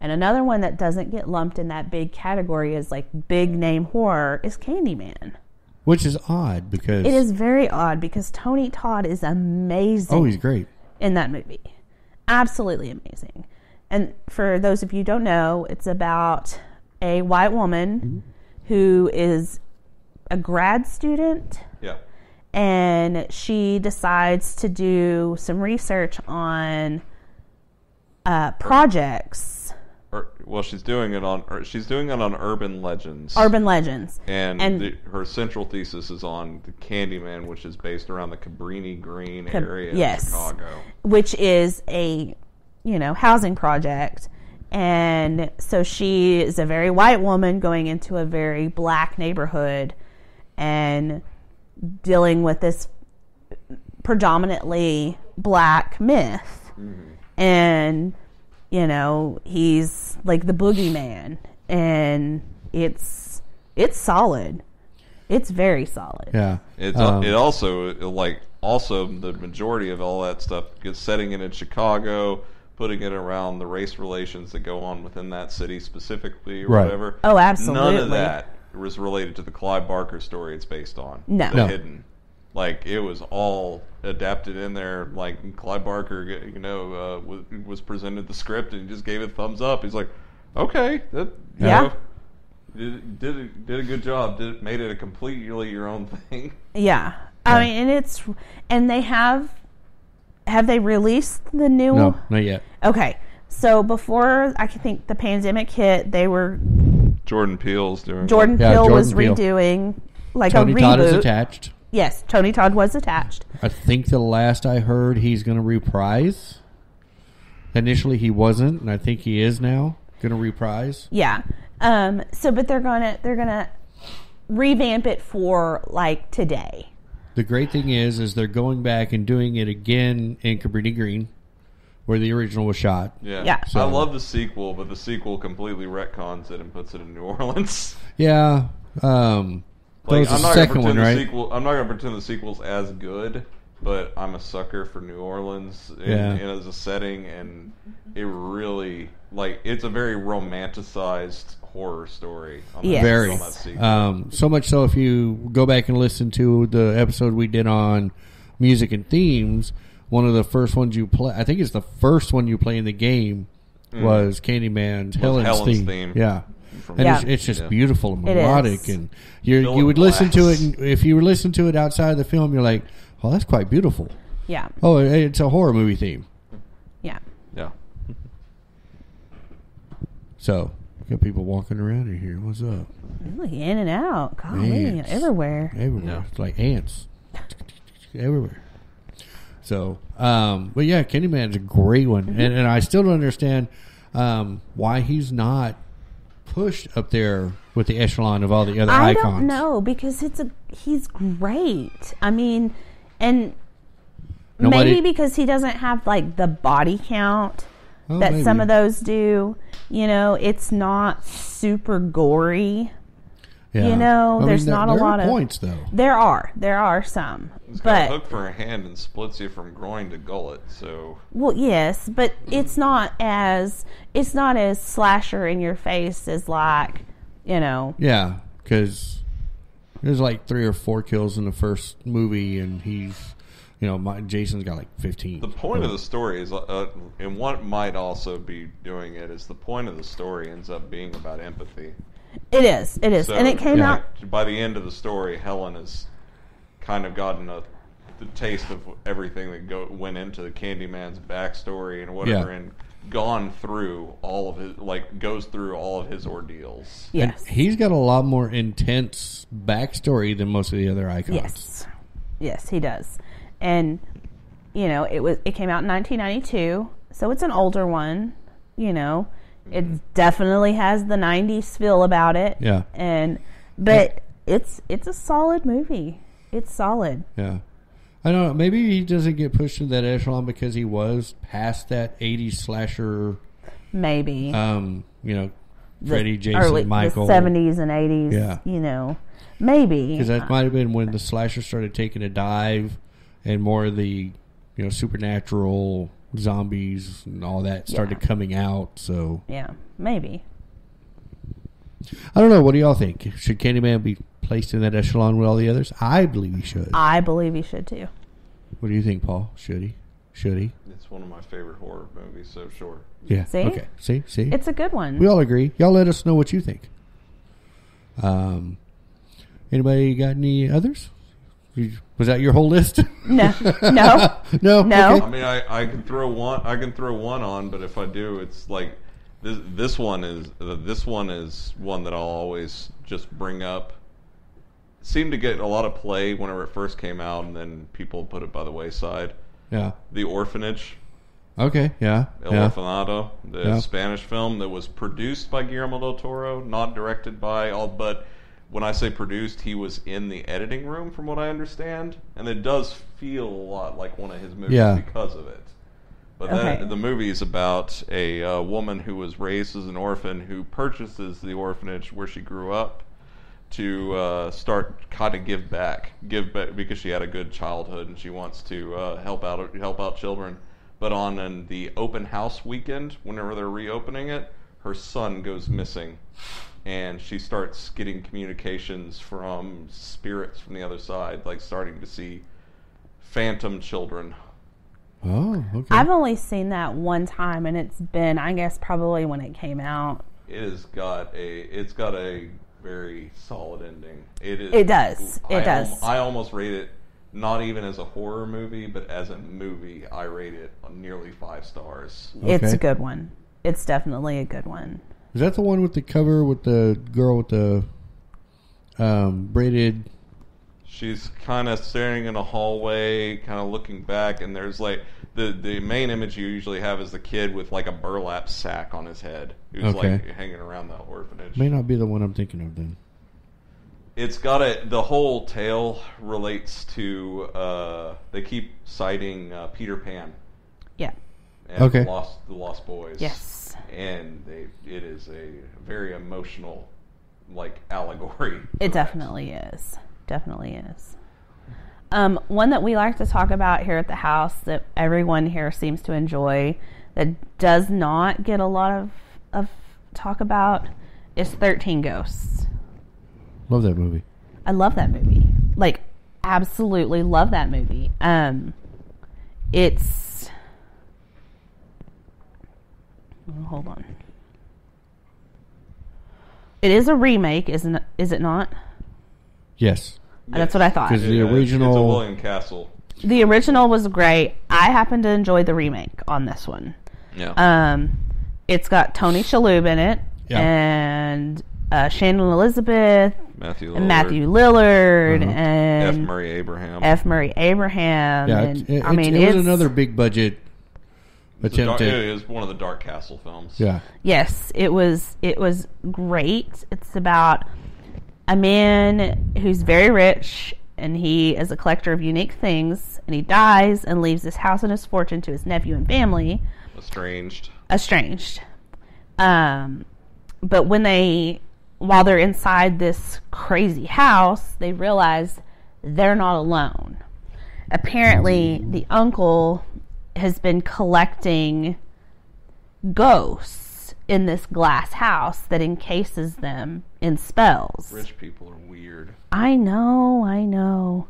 and another one that doesn't get lumped in that big category is like big name horror is Candyman. Which is odd because it is very odd because Tony Todd is amazing. Oh, he's great. In that movie. Absolutely amazing. And for those of you who don't know, it's about a white woman who is a grad student Yeah. and she decides to do some research on uh, projects, well, she's doing it on. Er, she's doing it on urban legends. urban legends. And, and- the, her central thesis is on the Candyman, which is based around the Cabrini Green Cab- area yes. Chicago. which is a you know housing project And so she is a very white woman going into a very black neighborhood and dealing with this predominantly black myth. Mm-hmm. And, you know, he's like the boogeyman. And it's it's solid. It's very solid. Yeah. It's Um, it also like also the majority of all that stuff gets setting it in Chicago, putting it around the race relations that go on within that city specifically or Right. whatever. Oh, absolutely None of that was related to the Clive Barker story it's based on. No. The No. hidden. Like it was all adapted in there. Like Clive Barker, you know, uh, was, was presented the script and he just gave it a thumbs up. He's like, "Okay, that you Yeah. know, did did a, did a good job. Did made it a completely your own thing." Yeah. I mean, and it's and they have have they released the new No, not yet. Okay. So before I can think the pandemic hit, they were Jordan Peele's doing Jordan Yeah, Peele was Peele. redoing like Tony a Todd is reboot. attached. Yes, Tony Todd was attached. I think the last I heard, he's going to reprise. Initially, he wasn't, and I think he is now going to reprise. Yeah. Um so but they're going to they're going to revamp it for like today. The great thing is, is they're going back and doing it again in Cabrini Green, where the original was shot. Yeah. Yeah. So- I love the sequel, but the sequel completely retcons it and puts it in New Orleans. Yeah, um, that Like, was the I'm not second gonna one, pretend right? the sequel. I'm not gonna pretend the sequel's as good, but I'm a sucker for New Orleans in, Yeah. in as a setting, and it really like it's a very romanticized horror story. On that, Yes. Very. on that. Um, so much so, if you go back and listen to the episode we did on music and themes, one of the first ones you play, I think it's the first one you play in the game, was Candyman's Helen's, Mm. Helen's theme. theme. Yeah. From- And it's, Yeah. it's just Yeah. beautiful and melodic, and you Fill you it would listen to it, and if you were listen to it outside of the film, you're like, "Oh, that's quite beautiful." Yeah. Oh, it- it's a horror movie theme. Yeah. yeah. So, got people walking around in here. What's up? Really in and out. Golly, Man. everywhere. everywhere. Yeah. It's like ants everywhere. So, um, but yeah, Candyman's a great one, Mm-hmm. and, and I still don't understand um, why he's not pushed up there with the echelon of all the other I icons. don't know because it's a he's great. I mean, and Nobody- maybe because he doesn't have like the body count Oh, that some of those do. You know, it's not super gory. Yeah. you know, I there's there- not a there are lot of- points though. There are there are some, He's got a hook for a hand and splits you from groin to gullet. So well, yes, but it's not as it's not as slasher in your face as like you know. Yeah, because there's like three or four kills in the first movie, and he's, you know, my, Jason's got like fifteen. the point of the story is, uh, and what might also be doing it is the point of the story ends up being about empathy. It is, it is, So, and it came yeah. out. by the end of the story, Helen has kind of gotten a the taste of everything that go, went into the Candyman's backstory and whatever, Yeah. and gone through all of his like goes through all of his ordeals. And he's got a lot more intense backstory than most of the other icons. Yes, yes, he does, and you know it was it came out in 1992, so it's an older one. You know, it definitely has the 90s feel about it. Yeah. and but it's it's a solid movie. It's solid. Yeah. I don't know. Maybe he doesn't get pushed into that echelon because he was past that 80s slasher, Maybe um, you know, Freddy, Jason, early- Michael. the 70s and 80s. Yeah. you know, maybe Because that might have been when the slasher started taking a dive and more of the, you know, supernatural zombies and all that started Yeah. coming out. So yeah, maybe. I don't know. What do y'all think? Should Candyman be placed in that echelon with all the others? I believe he should. I believe he should too. What do you think, Paul? Should he? Should he? It's one of my favorite horror movies, so sure. Yeah. See? Okay. See. See. It's a good one. we all agree. Y'all let us know what you think. Um. Anybody got any others? You- Was that your whole list? no, no. no. No. Okay. I mean, I, I can throw one. I can throw one on, but if I do, it's like this. This one is this one is one that I'll always just bring up. Seemed to get a lot of play whenever it first came out, and then people put it by the wayside. Yeah. The Orphanage. Okay, yeah, El yeah. Orfanato, the Yeah. Spanish film that was produced by Guillermo del Toro, not directed by all. But when I say produced, he was in the editing room, from what I understand, and it does feel a lot like one of his movies Yeah. because of it. But Okay. that, the movie is about a uh, woman who was raised as an orphan who purchases the orphanage where she grew up to uh, start kind of give back, give back because she had a good childhood and she wants to uh, help out help out children. But on an, the open house weekend, whenever they're reopening it, her son goes missing, and she starts getting communications from spirits from the other side, like starting to see phantom children. Oh, okay. I've only seen that one time, and it's been, I guess, probably when it came out. It has got a it's got a very solid ending. It is. It does. It I does. I almost rate it not even as a horror movie, but as a movie, I rate it nearly five stars. It's a good one. It's definitely a good one. Is that the one with the cover with the girl with the um, braided? She's kind of staring in a hallway, kind of looking back, and there's like the the main image you usually have is the kid with like a burlap sack on his head, who's Okay. like hanging around the orphanage. May not be the one I'm thinking of then. It's got a the whole tale relates to uh, they keep citing uh, Peter Pan Yeah. and Okay. Lost the Lost Boys. Yes. And they it is a very emotional like allegory. It definitely is. Definitely is. Um, one that we like to talk about here at the house that everyone here seems to enjoy that does not get a lot of, of talk about is 13 Ghosts. Love that movie. I love that movie. Like, absolutely love that movie. Um, it's. Oh, Hold on. It is a remake, isn't it? Is it not? Yes. That's what I thought. 'Cause the Yeah, it's- It's a original- William Castle. The original was great. I happen to enjoy the remake on this one. Yeah. Um, it's got Tony Shalhoub in it Yeah. and uh, Shannon Elizabeth Matthew Lillard, and Matthew Lillard Uh-huh. F. and Murray Abraham. F. Murray Abraham. Yeah, and, it, it, I mean, it was it's, another big budget It's a dark, it at. is one of the Dark Castle films. Yeah. Yes, it was. It was great. It's about a man who's very rich, and he is a collector of unique things, and he dies and leaves his house and his fortune to his nephew and family. Estranged. estranged. Um, but when they, while they're inside this crazy house, they realize they're not alone. Apparently, the uncle has been collecting ghosts in this glass house that encases them in spells. Rich people are weird. I know, I know.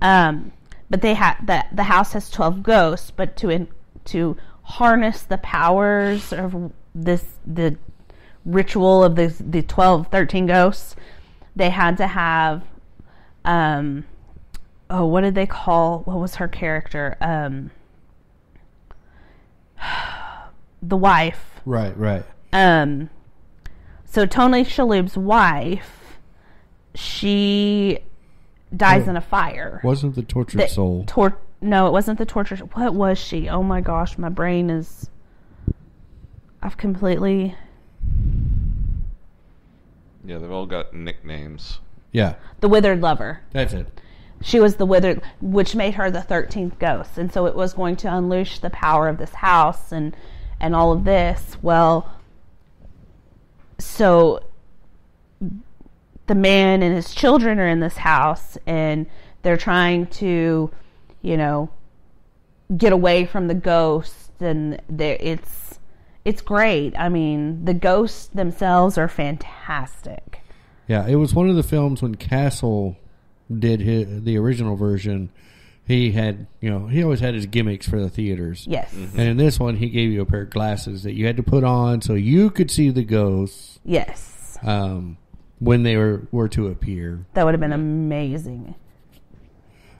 Um, but they have that the house has twelve ghosts, but to in, to harness the powers of this the ritual of this the 12, 13 ghosts, they had to have um oh what did they call what was her character um the wife Right, right. um, so Tony Shalhoub's wife, she dies Oh. in a fire. Wasn't the tortured The soul? Tor- no, it wasn't the torture. What was she? Oh my gosh, my brain is. I've completely. Yeah, they've all got nicknames. yeah, The withered lover. that's it. She was the withered, which made her the thirteenth ghost, and so it was going to unleash the power of this house and and all of this. Well, so the man and his children are in this house, and they're trying to, you know, get away from the ghost, and it's it's great. I mean, the ghosts themselves are fantastic. Yeah, it was one of the films when Castle did his, the original version. He had, you know, he always had his gimmicks for the theaters. Yes, And in this one, he gave you a pair of glasses that you had to put on so you could see the ghosts yes, um, when they were, were to appear. that would have been amazing.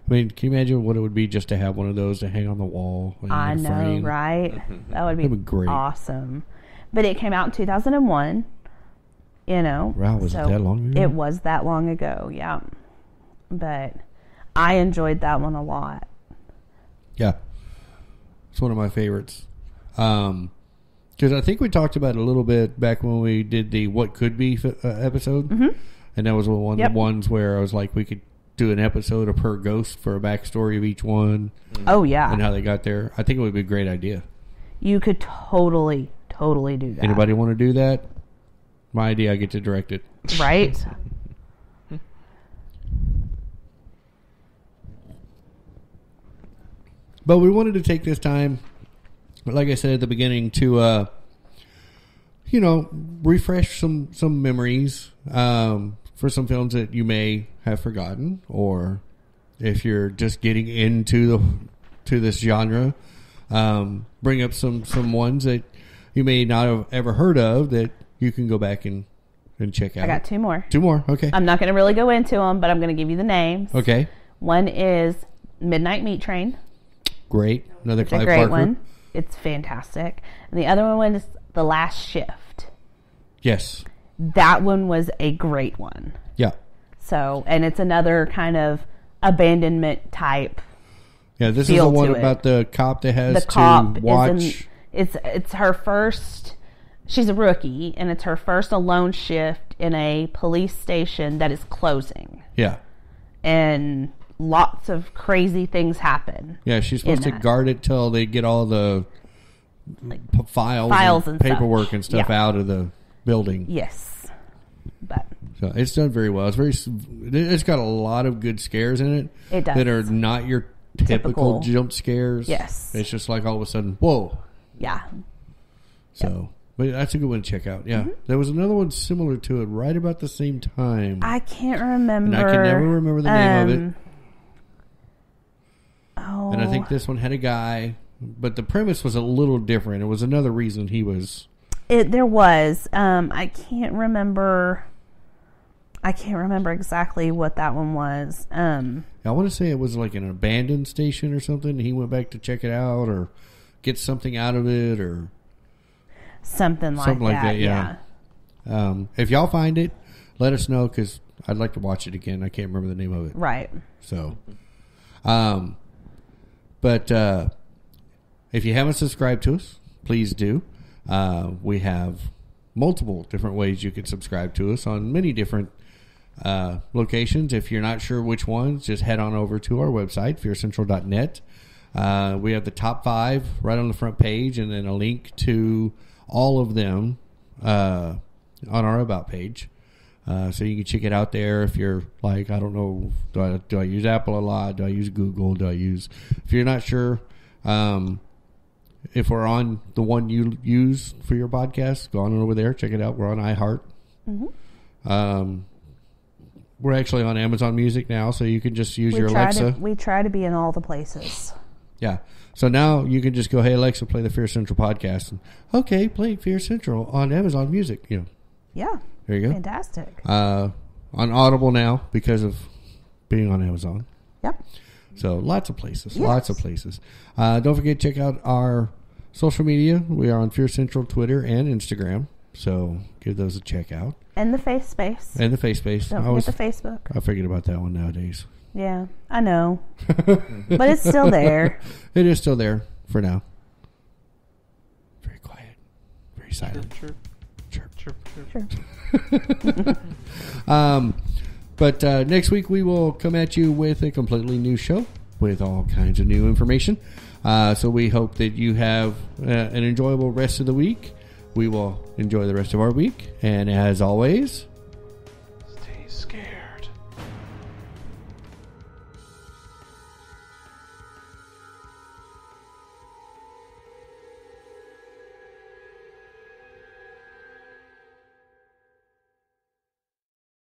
I mean, can you imagine what it would be just to have one of those to hang on the wall? in I a know, frame? right? That would be, That'd be great. awesome. But it came out in 2001. You know, Wow, was it that long ago? It was that long ago, yeah. But I enjoyed that one a lot. Yeah, it's one of my favorites. Um, because I think we talked about it a little bit back when we did the what could be f- uh, episode, mm-hmm. and that was one Yep. of the ones where I was like, we could do an episode of per ghost for a backstory of each one Oh yeah, and how they got there. I think it would be a great idea. you could totally, totally do that. Anybody want to do that? My idea. I get to direct it. right? But we wanted to take this time, like I said at the beginning, to uh, you know refresh some some memories um, for some films that you may have forgotten, or if you're just getting into the to this genre, um, bring up some some ones that you may not have ever heard of that you can go back and and check out. I got two more. Two more. Okay. I'm not going to really go into them, but I'm going to give you the names. okay. One is Midnight Meat Train. Great. Another It's a great Barker. one. It's fantastic. And the other one was The Last Shift. Yes. That one was a great one. Yeah. So, and it's another kind of abandonment type. Yeah, this is the one to it. about the cop that has The cop to watch. is in, it's it's her first. She's a rookie, and it's her first alone shift in a police station that is closing, yeah, and lots of crazy things happen. yeah. She's supposed to that. guard it till they get all the p- files, files and and paperwork and stuff Yeah. out of the building. Yes, but So it's done very well. It's very. It's got a lot of good scares in it. It does. that are not your typical, Typical. jump scares. Yes. it's just like all of a sudden, whoa. yeah, So, but that's a good one to check out. Mm-hmm. Yeah, there was another one similar to it right about the same time. I can't remember. and I can never remember the name of it. Oh, And I think this one had a guy, but the premise was a little different. It was another reason he was. it there was. Um, I can't remember. I can't remember exactly what that one was. Um, I want to say it was like an abandoned station or something. He went back to check it out or get something out of it, or something like Something like that. that, yeah. um, if y'all find it, let us know because I'd like to watch it again. I can't remember the name of it. Right. So, um, but uh, if you haven't subscribed to us, please do. Uh, we have multiple different ways you can subscribe to us on many different uh, locations. If you're not sure which ones, just head on over to our website, fearcentral.net. Uh, we have the top five right on the front page, and then a link to all of them uh, on our about page. Uh, so you can check it out there if you're like, I don't know, do I, do I use Apple a lot? Do I use Google? Do I use, if you're not sure, um, if we're on the one you use for your podcast, go on over there, check it out. We're on iHeart. Um, we're actually on Amazon Music now, so you can just use We your Alexa. to we try to be in all the places. Yeah. So now you can just go, hey Alexa, play the Fear Central podcast, and okay, play Fear Central on Amazon Music. You know, Yeah. There you go. Fantastic. Uh, on Audible now because of being on Amazon. Yep. So lots of places, Yes. lots of places. Uh, don't forget to check out our social media. We are on Fear Central Twitter and Instagram. So give those a check out And the face space. and the face space. Don't I always forget the Facebook. I forget about that one nowadays. Yeah, I know. but it's still there. It is still there for now. Very quiet, very silent. Chirp, Chirp. chirp, chirp. Sure. Um, but uh, next week we will come at you with a completely new show with all kinds of new information. Uh, so we hope that you have uh, an enjoyable rest of the week. We will enjoy the rest of our week, and as always,